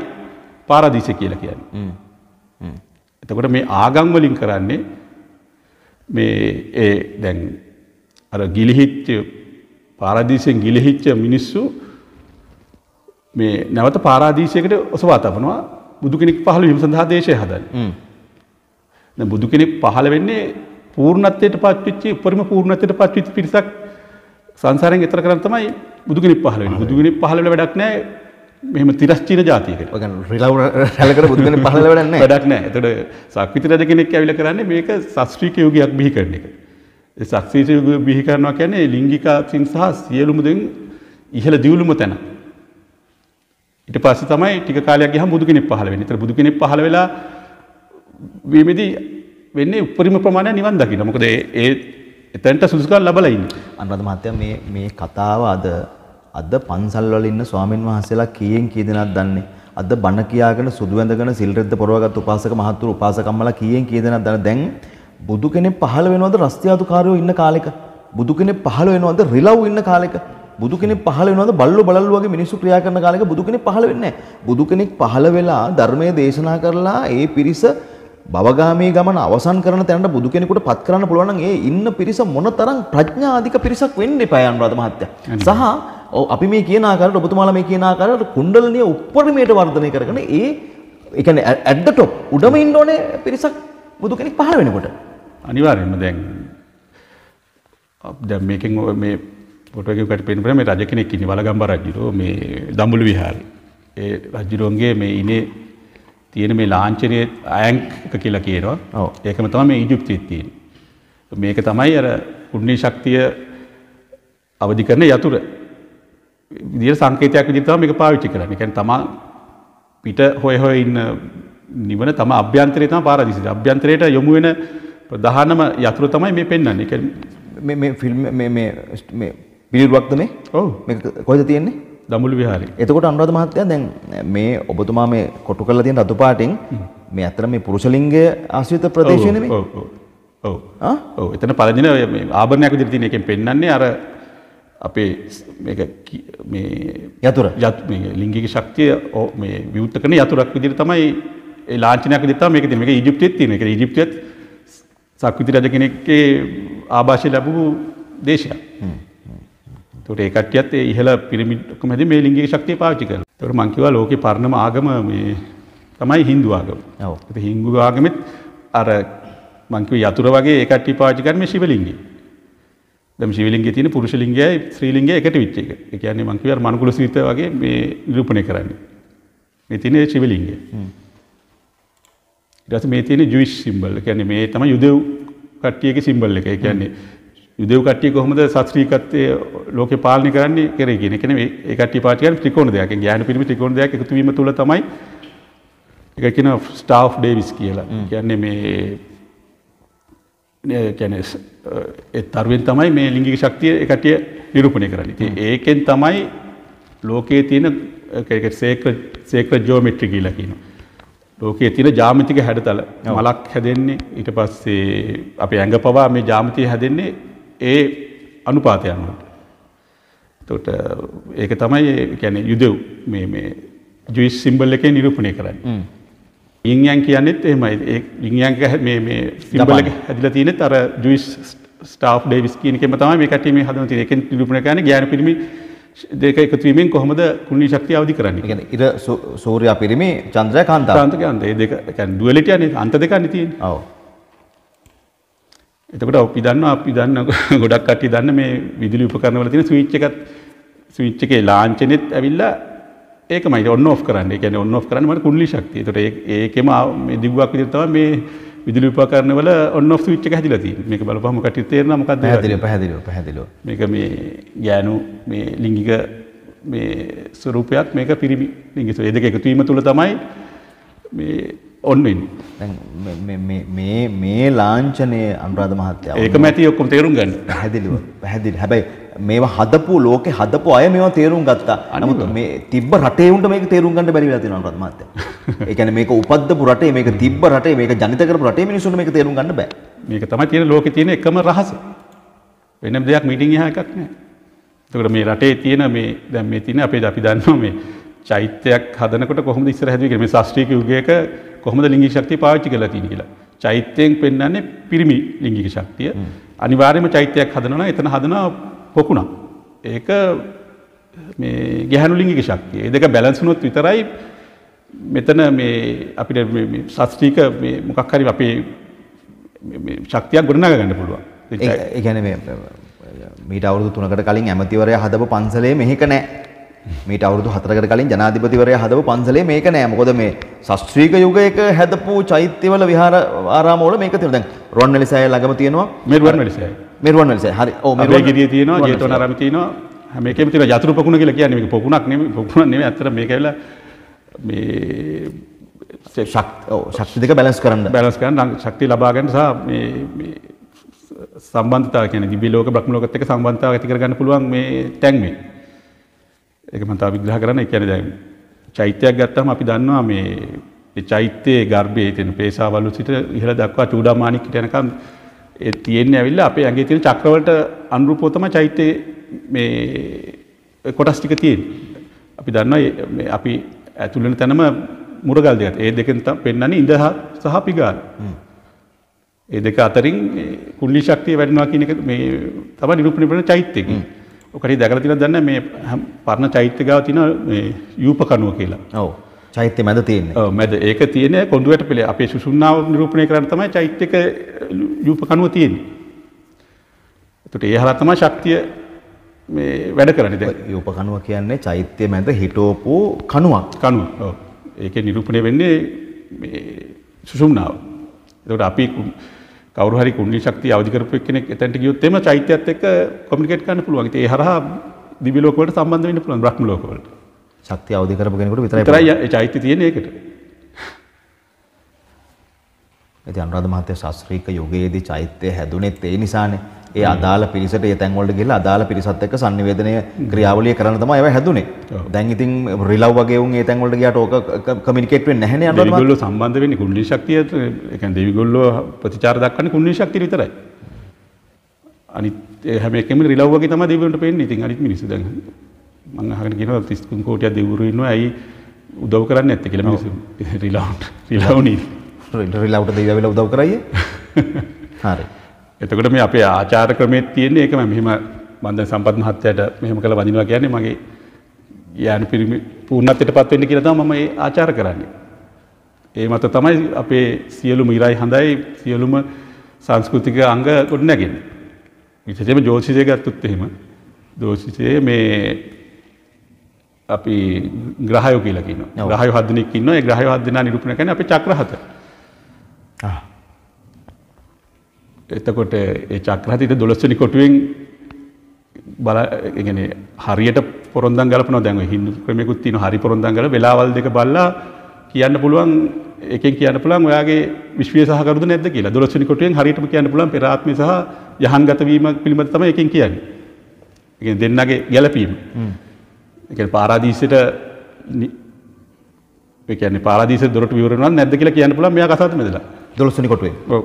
පාරදිශ කියලා කියන්නේ. එතකොට මේ ආගම් වලින් කරන්නේ මේ ඒ දැන් අර ගිලිහිච්ච පාරදීසයෙන් ගිලිහිච්ච මිනිස්සු මේ නැවත පාරාදීශයකට ඔසවා තබනවා බුදු කෙනෙක් පහළ වීම සඳහා දේශය හදන්න. බුදු කෙනෙක් පහළ වෙන්නේ පූර්ණත්වයට පත්වෙච්ච උපරිම පූර්ණත්වයට පත්වෙච්ච පිරිසක් සංසාරයෙන් එතර කරන් තමයි බුදු කෙනෙක් පහළ වෙන්නේ. බුදු කෙනෙක් පහළ වෙලා වැඩක් නැහැ. මෙහෙම තිරස්චීන කියන්නේ රිලව් රැලකට බුදු කෙනෙක් පහළ වෙලා නැහැ. වැඩක් නෑ එතට සක්විති රජ කෙනෙක් ඇවිල කරන්නේ මේක සස්ත්‍රීක යෝගයක් බිහි කරන එක. සක්ෂීත යුග බිහි කරනවා කියන්නේ ලිංගිකාසින් සහ සියලුමුදෙන් ඉහළ දියවලුම තැන. ඉට පස්ස තමයි ටික කාලයක් හම බුදු කෙනෙක් පහල වෙන තර බුදු කෙනෙක් පහල වෙලා වීමදී වෙන්නේ උපරිම ප්‍රමාණය නිවන් දකින්න මොකද ඒ- එතැන්ට සුදුකල් ලබලයින්න. අනුරාධ මහත්තයා මේ මේ කතාව අද අද පන්සල් වල ඉන්න ස්වාමින් වහන්සේලා කීයෙන් කී දෙනාද දන්නේ? අද බණ කියාගෙන සුදු වැඳගෙන සිල් රෙද්ද පොරවගත් උපාසක මහතුරු උපාසකම්මලා කීයෙන් කී දෙනාද දන්නේ? දැන් බුදු කෙනෙක් පහළ වෙනවද රස්තියාදුකාරයෝ ඉන්න කාලෙක? බුදු කෙනෙක් පහළ වෙනවද රිලව් ඉන්න කාලෙක? බුදු කෙනෙක් පහළ වෙනවද බල්ලෝ බලල්ලෝ වගේ මිනිස්සු ක්‍රියා කරන කාලෙක බුදු කෙනෙක් පහළ වෙන්නේ නැහැ. බුදු කෙනෙක් පහළ වෙලා ධර්මයේ දේශනා කරලා ඒ පිරිස භවගාමී ගමන අවසන් කරන තැනට බුදු කෙනෙකුට පත් කරන්න පුළුවන් නම් ඒ ඉන්න පිරිස මොනතරම් ප්‍රඥාධික පිරිසක් වෙන්න එපා අනුරාධ මහත්තයා. සහ අපි මේ කියන ආකාරයට ඔබතුමාලා මේ කියන ආකාරයට කුණ්ඩලනිය උප්පරිමයට වර්ධනය කරගෙන ඒ ඒ කියන්නේ at the top උඩම ඉන්න ඕනේ පිරිසක් බුදු කෙනෙක් පහළ වෙනකොට. අනිවාර්යයෙන්ම දැන් දැ මේකින් මේ පොටකට පෙන්පර මේ රජ කෙනෙක් ඉනි වලගම්බ රජ්ජුරෝ මේ දම්බුලු විහාර ඒ රජ්ජුරුවන්ගේ මේ ඉනේ තියෙන මේ ලාංචනය අයංක කියලා කියනවා ඔව්. ඒකම තම මේ ඉජුප්තිත් තියෙන මේක තමයි අර උන්නේ ශක්තිය අවධි කරන යතුර දිය සංකේතයක් විදිතම මේක පාවිච්චි කරන්න එකැන තමා පිට හොය හොය ඉන්න නිවන තම අභ්‍යන්තරය තම පාරදිසි අභ්‍යන්තරයට යොමු වෙන ප්‍රධානම යතුර තමයි මේ පෙන්න්න එක මේ ෆිල්ම් පිළිරුවක්ද මේ? ඔව් කොහෙද තියෙන්නේ? දමුළු විහාරි එතකොට අනුරාධ මහත්තයා දැන් මේ ඔබතුමා මේ කොටු කරලා තියෙන රතු පාටින් මේ අතර මේ පුරුෂලිංගය ආශ්‍රිත ප්‍රදේශය නෙමෙයි. ඔව් ඔව් ඔව්? ඔව් එතන පළදින ආභරණයක් විදිහට තියෙන එකෙන් පෙන්වන්නේ අර අපේ යතුර ලිංගික ශක්තිය විවෘත කරන යතුරක් විදිහට තමයි විදිහට තමයි මේක. මේක ඊජිප්තුවෙත් තියෙන. ඒක ඊජිප්තුවෙත් සක්විති රජ කෙනෙක්ගේ ආభాෂය ලැබූ දේශයක්. ඒකට ඒ කට්ටියත් ඒ ඉහළ පිරමිඩ් ඔක්කොම හැදී මේ ලිංගික ශක්තිය පාවිච්චි කරනවා. ඒකට මං කිව්වා ලෝකේ පරණම ආගම මේ තමයි හින්දු ආගම. ඒත් හින්දු ආගමෙත් අර මං කිව්වේ යතුර වගේ ඒ කට්ටිය පාවිච්චි කරන්නේ ශිව ලිංගය. දැන් ශිව ලිංගයේ තියෙන පුරුෂ ලිංගයයි ස්ත්‍රී ලිංගයයි එකට විච් එක. ඒ කියන්නේ මං කිව්වා අර මනුකුල සීත වගේ මේ නිරූපණය කරන්නේ. මේ තියෙන ශිව ලිංගය. ඊට පස්සේ මේ තියෙන ජුයිෂ් සිම්බල්. ඒ කියන්නේ මේ තමයි යුදෙව් කට්ටියගේ සිම්බල් එක. ඒ කියන්නේ යුදෙව් කට්ටිය කොහොමද ශාස්ත්‍රීයකත්වයේ ලෝකේ පාලනය කරන්නේ කරේ කියන. කියන්නේ මේ ඒ කට්ටිය පාවිච්චි කරන්නේ ත්‍රිකෝණ දෙයක්. ඥාන පිරිමි ත්‍රිකෝණ දෙයක් එකතු වීම තුල තමයි ඒක කියන ස්ටාර් ඔෆ් ඩේවිස් කියලා. කියන්නේ මේ කැන තරුවෙන් තමයි මේ ලිංගික ශක්තිය ඒ කට්ටිය නිරූපණය කරන්නේ. ඉතින් ඒකෙන් තමයි ලෝකයේ තියෙන සේක්‍ර ජියෝමෙට්‍රි කියලා කියනවා. ලෝකයේ තියෙන ජ්‍යාමිතික හැඩතල මලක් හැදෙන්නේ ඊට පස්සේ අපේ ඇඟ පවා මේ ජ්‍යාමිතිය හැදෙන්නේ ඒ අනුපාතයන් වලට. එතකොට ඒක තමයි කියන්නේ යුදෙව් ජුයිස් සිම්බල් එකේ නිරූපණය කරන්නේ. යින් යන් කියන්නෙත් යින් යන් මේ මේ සිම්බල් හැදිලා තියෙනෙත් අර ජුයිස් ස්ටාෆ් ඩේවිස් කියන එකෙම තමයි මේ කට්ටිය මේ හදන තියෙන්නේ. ඒකෙන් නිරූපණය කරන්නේ ඥාන පිරිමි දෙක එකතු වීමෙන් කොහොමද කුණ්ඩී ශක්තිය අවදි කරන්නේ. කියන්නේ ඉර සූර්යා පිරිමි චන්ද්‍රයා කාන්තාව. තාන්තක අන්ත ඒ දෙක කියන්නේ ඩුවැලිටි අනේ අන්ත දෙකන්නේ තියෙන්නේ. ඔව්. එතකොට අපි දන්නවා අපි දන්න ගොඩක් කට්ටිය දන්න මේ විදුලි උපකරණ වල තියෙන ස්විච් එකත් ස්විච් එකේ ලාංඡනෙත් ඇවිල්ලා ඒකමයි ඔන් ඔෆ් කරන්නේ. ඒ කියන්නේ ඔන් ඔෆ් කරන්නේ මට කුණ්ඩලි ශක්තිය. ඒ ඒකෙම දිගුවක් තමයි මේ විදුලි උපකරණ වල ඔන් ඔෆ් ස්විච් එක හැදිලා තියෙන්නේ. මේක බලපුවම කට්ටිය තේරෙනවා මොකක්ද ඒ පැහැදිලිව පැහැදිලිව පැහැදිලිව. මේක මේ ගෑනු මේ ලිංගික මේ ස්වරූපයක් මේක පිරිමි ලිංගික ස්වරූපය. ඒ දෙක එකතු වීම තුල තමයි මේ ඔන් වෙන්නේ. දැන් මේ- මේ ලාංඡනයේ අනුරාධ මහත්තයා ඒකම ඇති ඔක්කොම තේරුම් ගන්න. පැහැදිලිව පැහැදිලි. හැබැයි මේවා හදපු ලෝකේ හදපු අය මේවා තේරුම් ගත්තා. නමුත් මේ තිබ්බ රටේ උන්ට මේක තේරුම් ගන්න බැරි වෙලා තියෙනවා අනුරාධ මහත්තයා. (laughs) ඒ කියන්නේ මේක උපද්දපු රටේ මේක තිබ්බ රටේ මේක ජනිත කරපු රටේ මිනිස්සුන්ට මේක තේරුම් ගන්න බෑ. මේක තමයි තියෙන ලෝකේ තියෙන එකම රහස. වෙන දෙයක් මීටින් එහා එකක් නැහැ. එතකොට මේ රටේ තියෙන මේ දැන් මේ තියෙන අපේ අපි දන්නවා මේ චෛත්‍යයක් හදනකොට කොහොමද ඉස්සර හැදුවේ කියලා. මේ ශාස්ත්‍රීය යුගයක කොහොමද ලිංගික ශක්තිය පාවිච්චි කරලා තියෙන්නේ කියලා. චෛත්‍යයෙන් පෙන්වන්නේ පිරිමි ලිංගික ශක්තිය. අනිවාර්යයෙන්ම චෛත්‍යයක් හදනවා නම් එතන හදනවා පොකුණක්. ඒක මේ ගැහැණු ලිංගික ශක්තිය. ඒ දෙක බැලන්ස් වුණොත් විතරයි මෙතන මේ අපිට ශාස්ත්‍රීක මොකක් හරි අපේ ශක්තියක් ගොඩනගා ගන්න පුළුවන්. ඒ කියන්නේ මීට අවුරුදු 3කට කලින් ඇමතිවරයා හදපු පන්සලේ මෙහෙක නැහැ. මීට අවුරුදු 4කට කලින් ජනාධිපතිවරයා හදපු පන්සලේ මේක නෑ. මොකද මේ ශාස්ත්‍රීය යුගයක හැදපු චෛත්‍යවල විහාර ආරාමවල මේක තියෙනවා. දැන් රුවන්වැලි සෑය ළඟම තියෙනවා. මේ රුවන්වැලි සෑය. මේ රුවන්වැලි සෑය. හරි. ඔව් මේ අබේගිරිය තියෙනවා. ජේතවනාරාමේ තියෙනවා. හැම එකෙම තියෙනවා යතුරු පොකුණ කියලා කියන්නේ මේක පොකුණක් නෙමෙයි පොකුණක් නෙමෙයි අතර මේක ඇවිල්ලා මේ ශක්ති ශක්ති දෙක බැලන්ස් කරන්න. බැලන්ස් කරන්න ලං- ශක්තිය ලබා ගන්න සහ සම්බන්ධතාව කියන්නේ දිව්‍ය ලෝක බ්‍රහ්ම ලෝකත් එක්ක සම්බන්ධතාව ඇති කරගන්න පුළුවන් මේ තැන් මේ. ඒක මම තව විග්‍රහ කරන්න. ඒ කියන්නේ දැන් චෛත්‍යයක් ගත්තාම අපි දන්නවා මේ චෛත්‍යයේ ගර්භයේ තියෙන පේසාවලු සිට ඉහළ දක්වා චූඩාමාණික්කට යනකම් ඒ තියෙන්නේ ඇවිල්ලා අපේ ඇඟේ තියෙන චක්‍රවලට අනුරූපව තමයි චෛත්‍යයේ මේ කොටස් ටික තියෙන්නේ. අපි දන්නවා මේ අපි ඇතුල් වෙන තැනම මුරගල් දෙකක්. ඒ දෙකෙන් තමයි පෙන්වන්නේ ඉඳ සහ පිගාන. ඒ දෙක අතරින් කුල්ලි ශක්තිය වැඩෙනවා කියන එක මේ තමයි නිරූපණය කරන චෛත්‍යකේ. ඔකට දැකලා තියෙනවද දන්නේ මේ පරණ චෛත්‍ය ගාව තියෙන මේ යූප කණුව කියලා. ඔව්. චෛත්‍ය මැද තියෙන්නේ. මැද ඒක තියෙන කොඳුයට පිළි අපේ සුසුම්නාව නිරූපණය කරන්න තමයි චෛත්‍යක යූප කණුව තියෙන්නේ. එතකොට ඒ හරහා තමයි ශක්තිය මේ වැඩ කරන්නේ දැන්. ඒ උපකණුව කියන්නේ චෛත්‍ය මැද හිටෝපු කණුවක්. කණුව. ඔව්. ඒකේ නිරූපණය වෙන්නේ මේ සුසුම්නාව. එතකොට අපි කවුරු හරි කුණ්ඩලි ශක්තිය අවදි කරපු එක්කෙනෙක් එතනට ගියොත් එimhe චෛත්‍යයත් එක්ක කොමියුනිකේට් කරන්න පුළුවන්. ඉතින් ඒ හරහා දිව්‍ය ලෝක වලට සම්බන්ධ වෙන්න පුළුවන් බ්‍රහ්ම ලෝක වලට. ශක්තිය අවදි කරපු කෙනෙකුට විතරයි. විතරයි චෛත්‍ය තියෙන්නේ ඒකට. ඉතින් අනුරාධ මහත්තයා ශාස්ත්‍රීය යුගයේදී චෛත්‍ය හැදුනෙත් ඒ නිසානේ. ඒ අදාළ පිරිසට ඒ තැන් වලට ගිහලා අදාළ පිරිසත් එක්ක sannivedanaya ක්‍රියාවලිය කරන්න තමයි ඒවා හැදුනේ. දැන් ඉතින් රිලව් වගේ උන් ඒ තැන් වලට ගියාට ඕක කමියුනිකේට් වෙන්නේ නැහැනේ අනුරාධ මහත්තයා. දෙවිගොල්ලෝ සම්බන්ධ වෙන්නේ කුණ්ඩලි ශක්තියට. ඒ කියන්නේ දෙවිගොල්ලෝ ප්‍රතිචාර දක්වන්නේ කුණ්ඩලි ශක්තිය විතරයි. අනිත් හැම එකම රිලව් වගේ තමයි දෙවියන්ට පේන්නේ. ඉතින් අනිත් මිනිස්සු දැන් මම අහගෙන කියනවා 33 කෝටියක් දෙවිවරු ඉන්නවා. ඇයි උදව් කරන්නේ නැත්තේ කියලා මිනිස්සු රිලව්ට රිලව් නීති. රිලවට දෙවියෝ වෙලා උදව් කරයි. (laughs) හරි. එතකොට මේ අපේ ආචාර ක්‍රමයේ තියෙන්නේ ඒකම මෙහෙම මම දැන් සම්පත් මහත්තයාට මෙහෙම කළා වදිනවා කියන්නේ මගේ යාන පිරිමි පූර්ණත්වයටපත් වෙන්න කියලා තමයි මම ඒ ආචාර කරන්නේ. ඒ මත තමයි අපේ සියලුම ඉරයි හඳයි සියලුම සංස්කෘතික අංග ගොඩ නැගෙන්නේ. විශේෂයෙන්ම ජෝතිෂය ගත්තොත් එහෙම ජෝතිෂයේ මේ අපි ග්‍රහයෝ කියලා කියනවා. ඔව්. ග්‍රහයෝ හත් දෙනෙක් ඉන්නවා. ඒ ග්‍රහයෝ හත් දෙනා නිරූපණය කරන්නේ අපේ චක්‍ර හත. ආ. එතකොට ඒ චක්‍රහතිට දොළස්වනි කොටුවෙන් බල හරියට පොරොන්දම් ගලපනවා දැන් හින්දු ක්‍රමයකුත් තියෙනවා හරි පොරොන්දම් ගල වෙලාවල් දෙක බලලා කියන්න පුළුවන් එකෙන් කියන්න පුළුවන් ඔයාගේ විශ්වීය සහකරුද නැද්ද කියලා 12 වෙනි කොටුවෙන් හරියටම කියන්න පුළුවන් පෙර ආත්මය සහ යහන්ගත වීම පිළිබඳ තමයි එකෙන් කියන්නේ. දෙන්නගේ ගැළපීම. ඒ කියන්නේ පාරාදීසයට නි- ඒ කියන්නේ පාරාදීසයේ දොරටු විවරණවත් නැද්ද කියලා කියන්න පුළුවන් මෙයා කසාද මෙදලා. 12 වෙනි කොටුවේ. ඔව්.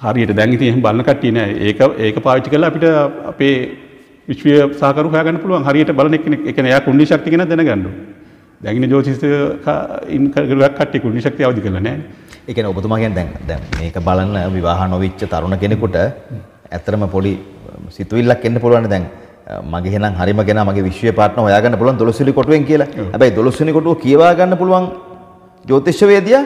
හරියට දැන් ඉතින් එහෙම බලන කට්ටිය නෑ. ඒක ඒක පාවිච්චි කරලා අපිට අපේ විශ්වීය සහකරු හොයාගන්න පුළුවන්. හරියට බලන කියන්නේ එයා කුණ්ඩි ශක්තිය ගැන දැනගන්න ඕනේ. දැන් ඉන්නේ ජෝතිෂ ඉන් කරුවක් කට්ටිය කුණ්ඩි ශක්තිය අවදි කරලා නෑ. ඒ කියන්නේ ඔබතුමා කියන්නේ දැන් දැන් මේක බලන විවාහ නොවිච්ච තරුණ කෙනෙකුට ඇත්තටම පොඩි සිතුවිල්ලක් එන්න පුළුවන් දැන් මගේ එහෙනම් හරිම ගෙන මගේ විශ්වීය පාර්ට්නර් හොයාගන්න පුළුවන් 12 වෙනි කොටුවෙන් කියලා. හැබැයි 12 වෙනි කොටුව කියවා ගන්න පුළුවන් ජ්‍යොතිෂ්‍යවේදියා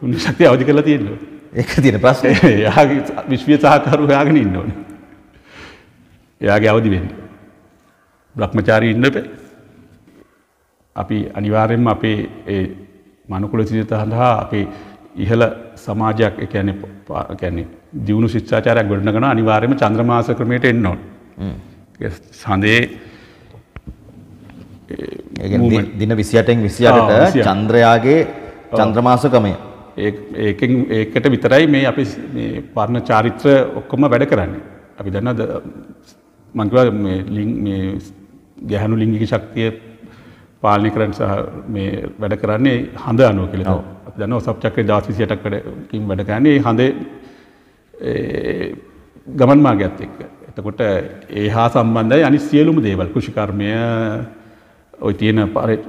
කුණ්ඩි ශක්තිය අවදි කරලා තියෙනවා. ඒක තියෙන ප්‍රශ්නේ. (laughs) එයාගේ විශ්වීය සහකරු හොයාගෙන ඉන්න ඕනේ. එයාගේ අවදි වෙන්න. බ්‍රහ්මචාරී ඉන්න එපා. අපි අනිවාර්යෙන්ම අපේ ඒ මනුකුල සිත සඳහා අපේ ඉහළ සමාජයක් ඒ කියන්නේ කියන්නේ දියුණු ශිෂ්ටාචාරයක් ගොඩනගන අනිවාර්යයෙන්ම චන්ද්‍රමාස ක්‍රමයට එන්න ඕන. සඳේ දින 28න් 28ට ආ, 28. චන්ද්‍රයාගේ චන්ද්‍රමාස ක්‍රමය. ඒ- ඒකෙන් ඒකට විතරයි මේ අපි පරණ චාරිත්‍ර ඔක්කොම වැඩ කරන්නේ. අපි දන්නවද මං කිව්වා මේ ලිං මේ ගැහණු ලිංගික ශක්තිය පාලනය කරන්න සහ මේ වැඩ කරන්නේ හඳ අනුව. ඔව්. අපි දන්නවා ඔසප් චක්‍රේ 1028ක් වැඩකින් වැඩ කරන්නේ හඳේ ගමන් මාර්ගයත් එක්ක. එතකොට ඒ හා සම්බන්ධයි අනිත් සියලුම දේවල් කෘෂිකර්මය ඔය තියෙන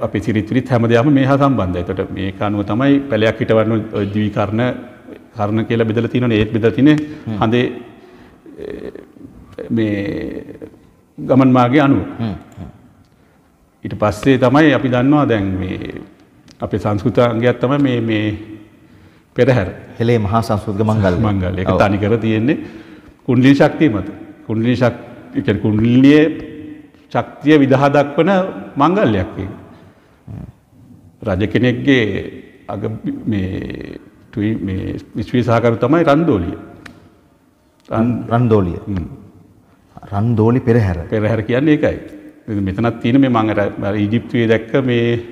අපේ සිරිත් විරිත් හැමදේම මේ හා සම්බන්ධයි. එතකොට මේක අනුව තමයි පැලයක් හිටවන්න ද්විකර්ණ කර්ණ කියලා බෙදලා තියෙනවනේ ඒත් බෙදලා තියෙන්නේ හඳේ මේ ගමන් මාර්ගය අනුව. ඊට පස්සේ තමයි අපි දන්නවා දැන් මේ අපේ සංස්කෘතාංගයක් තමයි මේ මේ පෙරහැර. හෙළේ මහා සංස්කෘතික මංගල්‍ය. මංගල එක ඔව්. තනි කර තියෙන්නේ කුණ්ඩලී ශක්තිය මත. කුණ්ඩලී ශක්තිය කුණ්ඩලියේ ශක්තිය විදහා දක්වන මංගල්‍යයක් ඒක. රජ කෙනෙක්ගේ අග මේ ටුයි මේ විශ්වී සහකරු තමයි රන්දෝලිය. රන්- රන්දෝලිය. රන්දෝලි පෙරහැර. පෙරහැර කියන්නේ ඒකයි. මෙතනත් තියෙන මේ මම අර ඊජිප්තුවේ දැක්ක මේ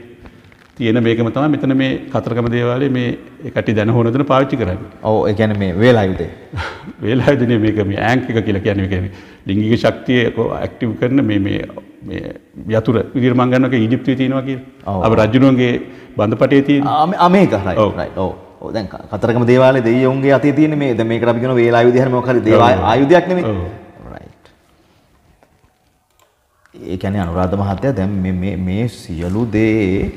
තියෙන මේකම තමයි මෙතන මේ කතරගම දේවාලයේ මේ කටි දැන හොනදන පාවිච්චි කරන්නේ. ඔව් ඒ කියන්නේ මේ වේලායුධය. (laughs) වේලායුධනේ මේක මේ ඈන්ක් එක කියලා කියන්නේ කියන්නේ ලිංගික ශක්තිය ඇක්ටිව් කරන මේ මේ මේ යතුර විදිහට මම ගන්නවා ඊජිප්තුවේ තියෙනවා. කියලා. අපේ රජුණන්ගේ බඳපටේ තියෙන. ආ- මේක රයිට් ඔව්. ඔව් දැන් කතරගම දේවාලයේ දෙවියන්ගේ අතේ තියෙන මේ දැන් මේකට අපි කියන වේලායුධය හැම මොකක් හරි දේව. ආයුධයක් නෙමෙයි ඒ කියන්නේ අනුරාධ මහත්තයා දැන් මේ මේ සියලු දේ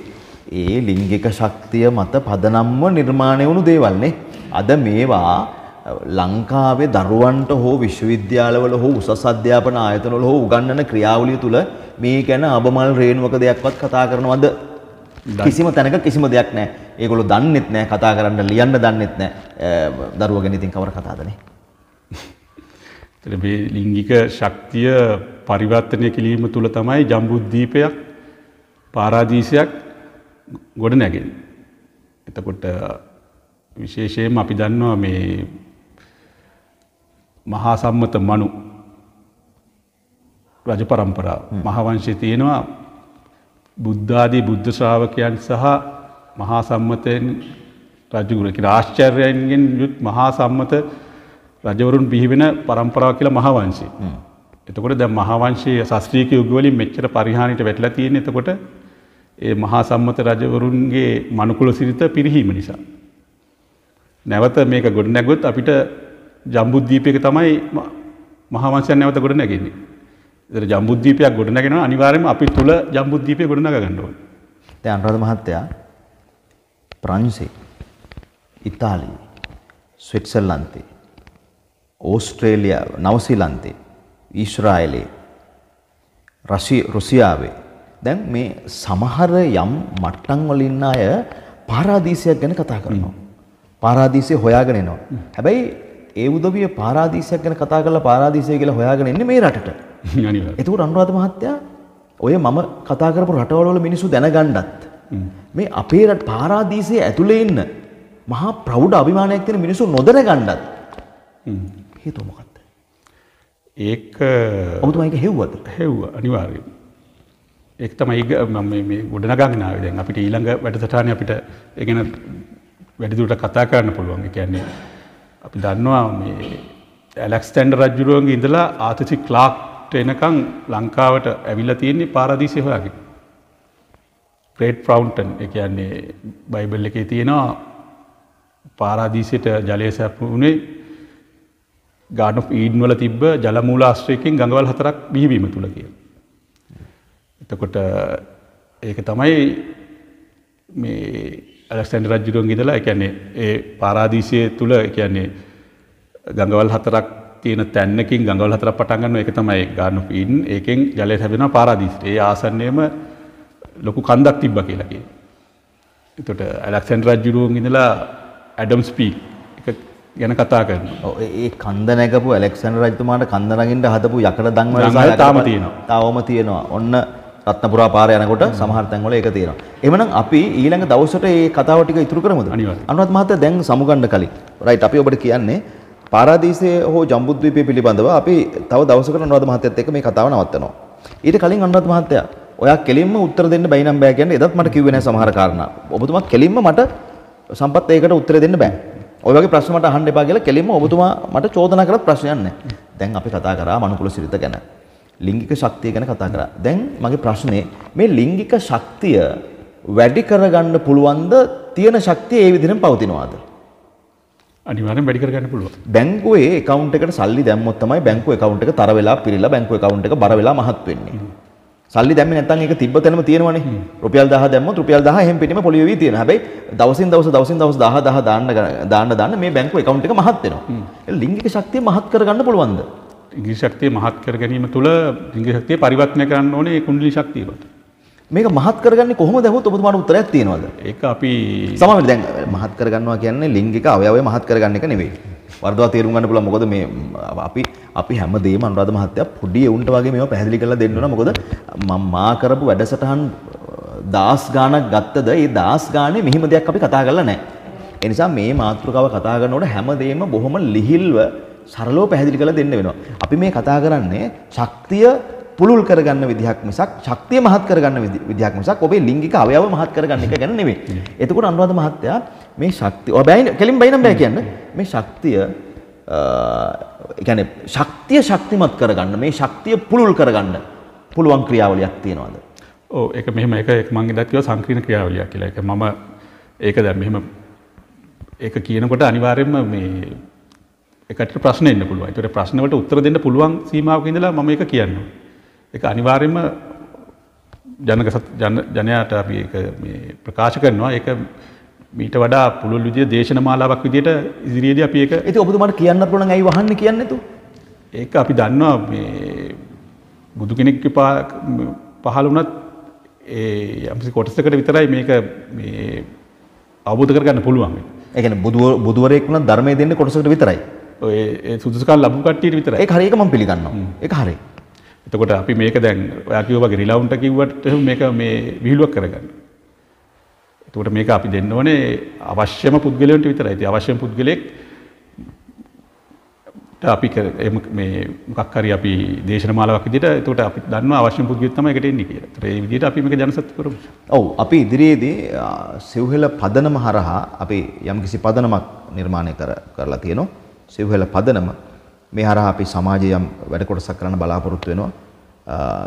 ඒ ලිංගික ශක්තිය මත පදනම්ව නිර්මාණය වුණු දේවල් නේ අද මේවා ලංකාවේ දරුවන්ට හෝ විශ්වවිද්‍යාලවල හෝ උසස් අධ්‍යාපන ආයතනවල හෝ උගන්වන ක්‍රියාවලිය තුල මේ ගැන අබමල් රේණුවක දෙයක්වත් කතා කරනවද කිසිම තැනක කිසිම දෙයක් නැහැ. ඒගොල්ලෝ දන්නෙත් නැහැ කතා කරන්න ලියන්න දන්නෙත් නැහැ. දරුවෝ ගැන ඉතින් කවර කතාවදනේ. මේ ලිංගික ශක්තිය පරිවර්තනය කිරීම තුළ තමයි ජම්බුද්දීපයක් පාරාදීසයක් ගොඩ නැගෙන්නේ. එතකොට විශේෂයෙන්ම අපි දන්නවා මේ මහා සම්මත මනු රජ පරම්පරාව මහවංශයේ තියෙනවා බුද්ධාදී බුද්ධ ශ්‍රාවකයන් සහ මහා සම්මතයෙන් රජුගුණ කියලා ආශ්චර්යයන්ගෙන් යුත් මහා සම්මත රජවරුන් බිහිවෙන පරම්පරාව කියලා මහවංශය. එතකොට දැන් මහවංශයේ ශාස්ත්‍රීය යුග වලින් මෙච්චර පරිහානියට වැටලා තියෙන එතකොට ඒ මහා සම්මත රජවරුන්ගේ මනුකුල සිරිත පිරිහීම නිසා. නැවත මේක ගොඩනැගුවොත් අපිට ජම්බුද්දීපයක තමයි ම- මහාවංශයන් නැවත ගොඩ නැගෙන්නේ. ඒතර ජම්බුද්වීපයක් ගොඩ නැගෙනවා අනිවාර්යයෙන්ම අපි තුල ජම්බුද්වීපය ගොඩ නගා ගන්න ඕනේ. දැන් අනුරාධ මහත්තයා ප්‍රංශේ ඉතාලිය ස්විට්සර්ලන්තේ ඕස්ට්‍රේලියාව නවසීලන්තේ ඊශ්‍රායලයේ රශී රුසියාවේ දැන් මේ සමහර යම් මට්ටම් වල ඉන්න අය පාරාදීසයක් ගැන කතා කරනවා. පාරාදීසය හොයාගෙන එනවා. හැබැයි ඒ උදවිය පාරාදීසයක් ගැන කතා කරලා පාරාදීසය කියලා හොයාගෙන එන්නේ මේ රටට. (laughs) අනිවාර්යයෙන්. එතකොට අනුරාධ මහත්තයා ඔය මම කතා කරපු රටවල වල මිනිස්සු දැනගන්නත් මේ අපේ රට පාරාදීසයේ ඇතුලේ ඉන්න මහා ප්‍රෞඩ අභිමානයක් තියෙන මිනිස්සු නොදැනගන්නත් හේතුව මොකක්ද? ඒක ඔබතුමා ඒක හෙව්වද? හෙව්ව අනිවාර්යයෙන්. ඒක තමයි ඊග- මම මේ මේ ගොඩනගාගෙන ආවේ දැන් අපිට ඊළඟ වැඩසටහනේ අපිට ඒ ගැන වැඩිදුරට කතා කරන්න පුළුවන්. ඒ කියන්නේ අපි දන්නවා මේ ඇලෙක්සැන්ඩර් රජුරුවන්ගේ ඉඳලා ආතසි ක්ලාක්ට එනකන් ලංකාවට ඇවිල්ලා තියෙන්නේ පාරාදීසය හොයාගෙන. ග්‍රේට් ෆ්‍රවුන්ටන් ඒ කියන්නේ බයිබල් එකේ තියෙනවා පාරාදීසයට ජලය සැපුුණේ ගාන ඊඩන් වල තිබ්බ ජලමූල ආශ්‍රයකින් ගඟවල් හතරක් බිහිවීම තුළ කිය. එතකොට ඒක තමයි මේ ඇලක්සන්ඩ රජ්ජුරුවන් ඉදලා එකන්නේ ඒ පාරාදීශය තුළ කියන්නේ ගඟවල් හතරක් තියෙන තැන්නකින් ගඟවල් හතර පටන්ගන්න එක තමයි ගානු පින් ඒකෙන් ජලය හැබෙන පාරාදිීස්ට ඒ ආසන්නයම ලොකු කන්දක් තිබ්බ කියලකි. එතොට ඇලක්සන්ඩ රජ්ජුරුවන් ඉඳලා ඇඩම් එක ගැන කතා කරන. ඒ කන්ද නැගපු ඇලෙක්සැන්ඩර් රජතුමාට කන්ද නගින්න හදපු යකඩ දන්වල දන්වල තාම තියෙනවා. තාවම තියෙනවා. ඔන්න රත්නපුරා පාර යනකොට සමහර තැන්වල ඒක තියෙනවා. එhmenan අපි ඊළඟ දවසට මේ කතාව ටික ඉතුරු කරමුද? අනුරාධ මහත්තයා දැන් සමුගන්න කලින්. රයිට් අපි ඔබට කියන්නේ පාරාදීසය හෝ ජම්බුද්වීපය පිළිබඳව අපි තව දවසකට අනුරාධ මහත්තයත් එක්ක මේ කතාව නවත්තනවා. ඊට කලින් අනුරාධ මහත්තයා ඔයා කෙලින්ම උත්තර දෙන්න බැයි නම් බෑ කියන්නේ එදත් මට කිව්වේ නැහැ සමහර කාරණා. ඔබතුමා කෙලින්ම මට සම්පත් ඒකට උත්තර දෙන්න බෑ. ඔය වගේ ප්‍රශ්න මට අහන්න එපා කියලා කෙලින්ම ඔබතුමා මට චෝදනා කරත් ප්‍රශ්නයක් නැහැ. දැන් අපි කතා කරා මනුකුල සිරිත ගැන. ලිංගික ශක්තිය ගැන කතා කරා. දැන් මගේ ප්‍රශ්නේ මේ ලිංගික ශක්තිය වැඩි කරගන්න පුළුවන්ද තියෙන ශක්තිය ඒ විදිහෙන් පවතිනවාද? අනිවාර්යෙන් වැඩි කරගන්න පුළුවන්. බැංකුවේ account එකට සල්ලි දැම්මොත් තමයි බැංකුවේ account එක තර වෙලා පිරීලා බැංකුවේ account එක බර වෙලා මහත් වෙන්නේ. සල්ලි දැම්මේ නැත්නම් ඒක තිබ්බ තැනම තියෙනවනේ. රුපියල් 1000 දැම්මොත් රුපියල් 1000 එහෙම් පිටිම පොලිය වී තියෙනවා. හැබැයි දවසින් දවස දවසින් දවස 10 10 දාන්න දාන්න දාන්න මේ බැංකුවේ account එක මහත් වෙනවා. ඒ ලිංගික ශක්තිය මහත් කරගන්න පුළුවන්ද? ඉංග්‍රී ශක්තිය මහත් කර ගැනීම තුළ ඉංග්‍රී ශක්තිය පරිවර්තනය කරන්න ඕනේ කුණ්ඩලි ශක්තියට. මේක මහත් කරගන්නේ කොහොමද ඇහුවොත් ඔබතුමාට උත්තරයක් තියෙනවද? ඒක අපි සමහරවිට දැන් මහත් කරගන්නවා කියන්නේ ලිංගික අවයවය මහත් කරගන්න එක නෙවෙයි. වර්ධවා තේරුම් ගන්න පුළුවන් මොකද මේ අපි අපි හැමදේම අනුරාධ මහත්තයා පොඩි උන්ට වගේ මේවා පැහැදිලි කරලා දෙන්න ඕන මොකද මම මා කරපු වැඩසටහන් දාස් ගාණක් ගත්තද ඒ දාස් ගානේ මෙහිම දෙයක් අපි කතා කරලා නැහැ. ඒ නිසා මේ මාතෘකාව කතා කරනකොට හැමදේම බොහොම ලිහිල්ව සරලව පැහැදිලි කරලා දෙන්න වෙනවා. අපි මේ කතා කරන්නේ ශක්තිය පුළුල් කරගන්න විදිහක් මිසක් ශක්තිය මහත් කරගන්න විදි- විදිහක් මිසක් ඔබේ ලිංගික අවයව මහත් කරගන්න එක ගැන නෙවෙයි. එතකොට අනුරාධ මහත්තයා මේ ශක්තිය ඔය බෑයි කෙලින් බයි නම් බෑ කියන්න. මේ ශක්තිය ඒ කියන්නේ ශක්තිය ශක්තිමත් කරගන්න මේ ශක්තිය පුළුල් කරගන්න පුළුවන් ක්‍රියාවලියක් තියෙනවද? ඕ ඒක මෙහෙම එක එක මං ඉදත් කිව්වා සංකීර්ණ ක්‍රියාවලියක් කියලා. ඒක මම ඒක දැන් මෙහෙම ඒක කියනකොට අනිවාර්යයෙන්ම මේ එකට ප්‍රශ්න එන්න පුළුවන්. ඒතකොට ප්‍රශ්න වලට උත්තර දෙන්න පුළුවන් සීමාවක ඉඳලා මම ඒක කියන්නවා. ඒක අනිවාර්යයෙන්ම ජනක ජනයාට අපි ඒක මේ ප්‍රකාශ කරනවා. ඒක මීට වඩා පුළුල් විදිහේ දේශන මාලාවක් විදිහට ඉදිරියේදී අපි ඒක ඉතින් ඔබතුමාට කියන්න පුළුවන් ඇයි වහන්නේ කියන්නේ නැතු? ඒක අපි දන්නවා මේ බුදු කෙනෙක් පහළ වුණත් ඒ යම්සි කොටසකට විතරයි මේක මේ අවබෝධ කරගන්න පුළුවන්. ඒ කියන්නේ බුදුව බුදුවරයෙක් වුණත් ධර්මයේ දෙන්නේ කොටසකට විතරයි. ඔය සුදුසුකම් ලැබු කට්ටියට විතරයි. ඒක හරි ඒක මම පිළිගන්නවා. ඒක හරි. එතකොට අපි මේක දැන් ඔයා කිව්වා වගේ රිලවුන්ට කිව්වට මේක මේ විහිළුවක් කරගන්න. එතකොට මේක අපි දෙන්න ඕනේ අවශ්‍යම පුද්ගලයන්ට විතරයි. ඉතින් අවශ්‍යම පුද්ගලයෙක් අපි මේ මොකක් හරි අපි දේශන මාලාවක් විදිහට එතකොට අපි දන්නවා අවශ්‍යම පුද්ගලයෙක් තමයි එකට එන්නේ කියලා. ඒතර ඒ විදිහට අපි මේක ජනසත්තු කරමු. ඔව් අපි ඉදිරියේදී අ, සිව්හෙල පදනම හරහා අපි යම්කිසි පදනමක් නිර්මාණය කර කරලා තියෙනවා. සිව්හෙල පදනම මේ හරහා අපි සමාජයේ යම් වැඩ කොටසක් කරන්න බලාපොරොත්තු වෙනවා.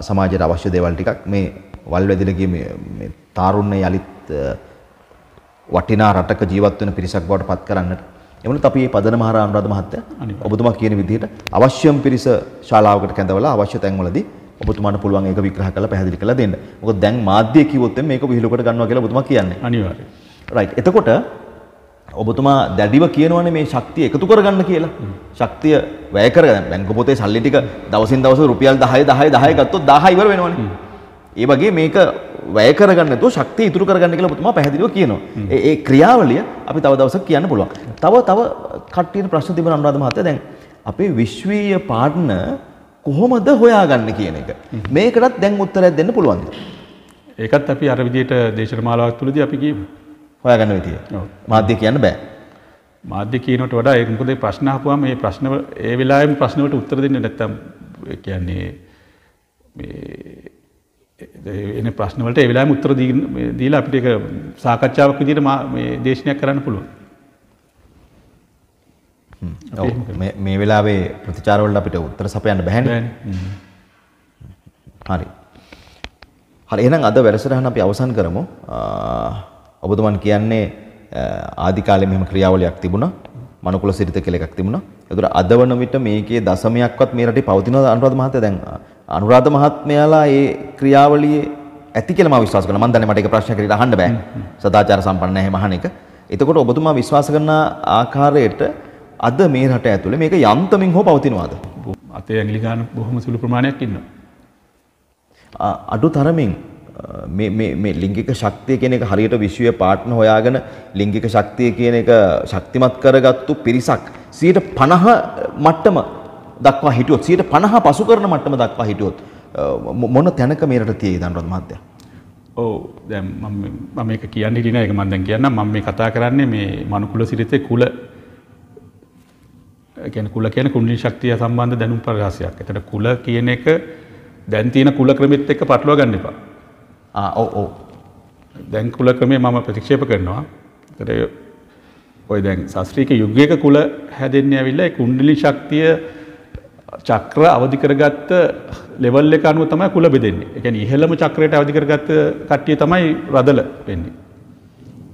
සමාජයට අවශ්‍ය දේවල් ටිකක් මේ වල් වැදිලා ගිය මේ තාරුණ්‍ය යලිත් වටිනා රටක ජීවත් වෙන පිරිසක් බවට පත් කරන්නට. එමුණත් අපි මේ පදන මහර අනුරාධ මහත්තයා. ඔබතුමා කියන විදිහට අවශ්‍යම පිරිස ශාලාවකට කැඳවලා අවශ්‍ය තැන්වලදී ඔබතුමාට පුළුවන් ඒක විග්‍රහ කරලා පැහැදිලි කරලා දෙන්න. මොකද දැන් මාධ්‍ය කිව්වොත් මේක විහිළුවකට ගන්නවා කියලා ඔබතුමා කියන්නේ. අනිවාර්යයෙන්. රයිට්. එතකොට ඔබතුමා දැඩිව කියනවනේ මේ ශක්තිය එකතු කරගන්න කියලා. ශක්තිය වැය කරගන්න. බැංකු පොතේ සල්ලි ටික දවසින් දවස රුපියල් 10 10 10 ගත්තොත් 1000 ඉවර වෙනවනේ. ඒ වගේ මේක වැය කරගන්න නැතුව ශක්තිය ඉතුරු කරගන්න කියලා ඔබතුමා පැහැදිලිව කියනවා. ඒ ඒ ක්‍රියාවලිය අපි තව දවසක් කියන්න පුළුවන්. තව තව කට්ටියට ප්‍රශ්න තිබුණා අනුරාධ මහත්තයා දැන් අපේ විශ්වීය පාර්ට්නර් කොහොමද හොයාගන්න කියන එක. මේකටත් දැන් උත්තරයක් දෙන්න පුළුවන්ද? ඒකත් අපි අර විදිහට දේශන මාලාවක් තුළදී අපි කියමු. හොයාගන්න විදිය. මාධ්‍ය කියන්න බෑ. මාධ්‍ය කියනට වඩා ඒක මොකද ප්‍රශ්න අහපුවාම මේ ප්‍රශ්න ඒ වෙලාවෙම ප්‍රශ්න වලට උත්තර දෙන්න නැත්තම් ඒ කියන්නේ මේ එන ප්‍රශ්න වලට ඒ වෙලාවෙම උත්තර දීලා අපිට ඒක සාකච්ඡාවක් විදිහට මා- දේශනයක් කරන්න පුළුවන්. මේ- මේ වෙලාවේ ප්‍රතිචාර වලට අපිට උත්තර සපයන්න බෑනේ. හරි. හරි එහෙනම් අද වැඩසටහන අපි අවසන් කරමු. ඔබතුමන් කියන්නේ ආදි කාලේ මෙහෙම ක්‍රියාවලියක් තිබුණා. මනුකුල සිරිත කියලා එකක් තිබුණා. ඒතර අද වන විට මේකේ දශමයක්වත් මේ රටේ පවතිනවද අනුරාධ මහත්තයා දැන් අනුරාධ මහත්මයාලා ඒ ක්‍රියාවලියේ ඇති කියලා මම විශ්වාස කරනවා. මම දන්නේ මට ඒක ප්‍රශ්නයක් විදිහට අහන්න බෑ. සදාචාර සම්පන්න නැහැ මහණ එක. එතකොට ඔබතුමා විශ්වාස කරන ආකාරයට අද මේ රට ඇතුලේ මේක යන්තමින් හෝ පවතිනවද? අතේ ඇඟිලි ගන්න බොහොම සුළු ප්‍රමාණයක් ඉන්නවා. අඩු තරමින් මේ මේ මේ ලිංගික ශක්තිය කියන එක හරියට විශ්වීය පාර්ට්නර් හොයාගෙන ලිංගික ශක්තිය කියන එක ශක්තිමත් කරගත්තු පිරිසක් 50 මට්ටම දක්වා හිටියොත් 50 පසු කරන මට්ටම දක්වා හිටියොත් අ, මො- මොන තැනක මේ රට තියෙයිද අනුරාධ මහත්තයා? ඔව් දැන් මම මම මේක කියන්න හිටින එක මම දැන් කියන්නම් මම මේ කතා කරන්නේ මේ මනුකුල සිරිතේ කුල ඒ කියන්නේ කුල කියන්නේ කුණ්ඩලි ශක්තිය සම්බන්ධ දැනුම් ප්‍රකාශයක්. එතකොට කුල කියන එක දැන් තියෙන කුල ක්‍රමෙත් එක්ක පටලවා ගන්න එපා. ආ ඔව් ඔව්. දැන් කුල ක්‍රමය මම ප්‍රතික්ෂේප කරනවා. එතකොට ඔය දැන් ශාස්ත්‍රීය යුගයක කුල හැදෙන්නේ ඇවිල්ලා ඒ කුණ්ඩලි ශක්තිය චක්‍ර අවදි කරගත්ත ලෙවල් එක අනුව තමයි කුල බෙදෙන්නේ. කියන්නේ ඉහළම චක්‍රයට අවදි කරගත්ත කට්ටිය තමයි රදල වෙන්නේ.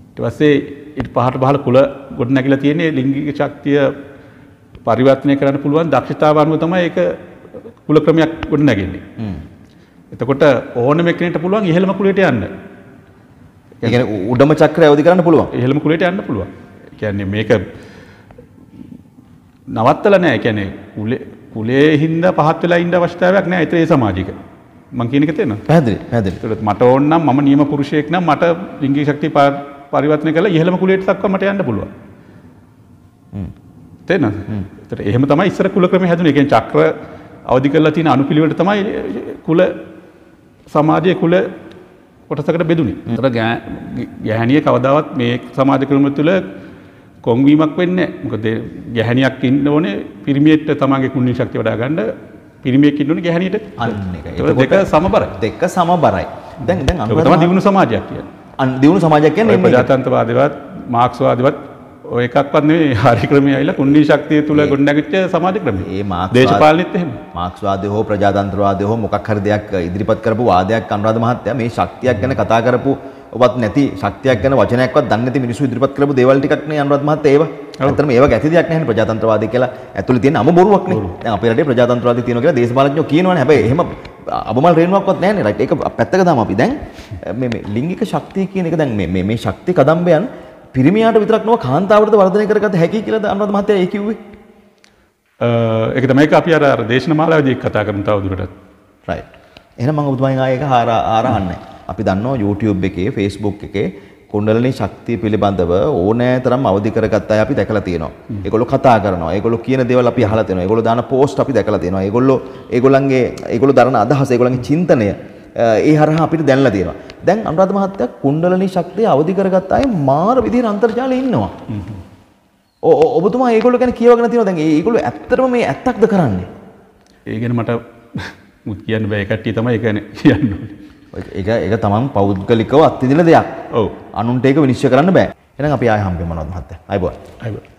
ඊට පස්සේ ඊට පහට පහළ කුල ගොඩ නැගිලා තියෙන්නේ ලිංගික ශක්තිය පරිවර්තනය කරන්න පුළුවන් දක්ෂතාව අනුව තමයි ඒක කුල ක්‍රමයක් ගොඩ නැගෙන්නේ. එතකොට ඕනම කෙනෙක්ට පුළුවන් ඉහළම කුලයට යන්න. ඒ කියන්නේ උඩම චක්‍රය අවදි කරන්න පුළුවන්. ඉහළම කුලයට යන්න පුළුවන්. කියන්නේ මේක නවත්තලා. ඒ කියන්නේ කුලේ කුලේ හින්දා පහත් වෙලා ඉන්න අවශ්‍යතාවයක් නැහැ. ඒතර සමාජික. මං කියන එක තේරෙනවද? පැහැදිලි පැහැදිලි. ඒතකොට මට ඕන නම් මම නියම පුරුෂයෙක් නම් මට ලිංගික ශක්තිය පරිවර්තනය කරලා ඉහළම කුලයට දක්වා මට යන්න පුළුවන්. තේරෙනවද? ඒතර එහෙම තමයි ඉස්සර කුල ක්‍රමය හැදුනේ. ඒ කියන්නේ චක්‍ර අවදි කරලා තියෙන අනුපිළිවෙලට තමයි කුල සමාජයේ කුල කොටසකට බෙදුනේ. ඒතර ගෑ- ගැහැණිය කවදාවත් මේ සමාජ ක්‍රම තුළ කොංවීමක් වෙන්නේ නැහැ. මොකද ගැහැණියක් ඉන්න ඕනේ පිරිමියෙක්ට තමන්ගේ කුණ්‍ය ශක්තිය වඩා ගන්න පිරිමියෙක් ඉන්න ඕනේ ගැහැණියට. අන්න එක. දෙක සමබරයි. දෙක සමබරයි. දැන් දැන් ඒක අනුරාධ තමයි මහ- දියුණු සමාජයක් කියන්නේ. අන් දියුණු සමාජයක් කියන්නේ. ප්‍රජාතන්ත්‍රවාදවත් මාක්ස්වාදවත් ඔය එකක්වත් නෙවෙයි (laughs) හරි ක්‍රමය ඇවිල්ලා කුණ්‍ය ශක්තිය තුල ගොඩනැගිච්ච සමාජ ක්‍රමය. ඒ මාක්ස්වාද- දේශපාලනෙත් එහෙම. මාක්ස්වාදය හෝ ප්‍රජාතන්ත්‍රවාදය හෝ මොකක් හරි දෙයක් ඉදිරිපත් කරපු වාදයක් අනුරාධ මහත්තයා මේ ශක්තියක් ගැන කතා කරපු ඔබත් නැති ශක්තියක් ගැන වචනයක්වත් දන්නේ නැති මිනිස්සු ඉදිරිපත් කරපු දේවල් ටිකක් නේ අනුරාධ මහත්තයා ඒව. ඇත්තටම ඒව ගැති දෙයක් නැහැ ප්‍රජාතන්ත්‍රවාදය කියලා ඇතුළේ තියෙන අම බොරුවක් නේ. දැන් අපේ රටේ ප්‍රජාතන්ත්‍රවාදය තියෙනවා කියලා දේශපාලඥයෝ කියනවනේ. හැබැයි එහෙම අබමල් රේණුවක්වත් නැහැ නේ. රයිට්. ඒක පැත්තක දාමු අපි. දැන් මේ මේ ලිංගික ශක්තිය කියන එක දැන් මේ මේ මේ ශක්ති කදම්බයන් පිරිමියාට විතරක් නෙවෙයි කාන්තාවටද වර්ධනය කරගත හැකි කියලාද අනුරාධ මහත්තයා ඒ කිව්වේ? ඒක තමයි ඒක අපි අර අර දේශන මාලාවේදී කතා කරමු තව දුරටත්. රයිට්. එහෙනම් මම ඔබතුමාගෙන් ආයේ ඒක හාර ආරහන්නේ. අපි දන්නවා YouTube එකේ Facebook එකේ කුණ්ඩලිනී ශක්තිය පිළිබඳව ඕනෑ තරම් අවදි කරගත්ත අය අපි දැකලා තියෙනවා. ඒගොල්ලෝ කතා කරනවා. ඒගොල්ලෝ කියන දේවල් අපි අහලා තියෙනවා. ඒගොල්ලෝ දාන පෝස්ට් අපි දැකලා තියෙනවා. ඒගොල්ලෝ ඒගොල්ලන්ගේ ඒගොල්ලෝ දරන අදහස, ඒගොල්ලන්ගේ චින්තනය ඒ හරහා අපිට දැනලා තියෙනවා. දැන් අනුරාධ මහත්තයා කුණ්ඩලිනී ශක්තිය අවදි කරගත්ත අය මාර විදිහට අන්තර්ජාලයේ ඉන්නවා. ඔබතුමා ඒගොල්ලෝ ගැන කියවගෙන තියෙනවා. දැන් ඒගොල්ලෝ ඇත්තටම මේ ඇත්තක්ද කරන්නේ? ඒ ගැන මට මුත් කියන්න බෑ ඒ කට්ටිය තමයි ඒක ගැන කියන්න ඕනේ. ඒක ඒක තමන් පෞද්ගලිකව අත්විඳින දෙයක්. ඔව්. අනුන්ට ඒක විනිශ්චය කරන්න බෑ. එහෙනම් අපි ආයෙ හම්බෙමු මොනවද මහත්තයා? ආයිබෝන්. අයිබෝන්.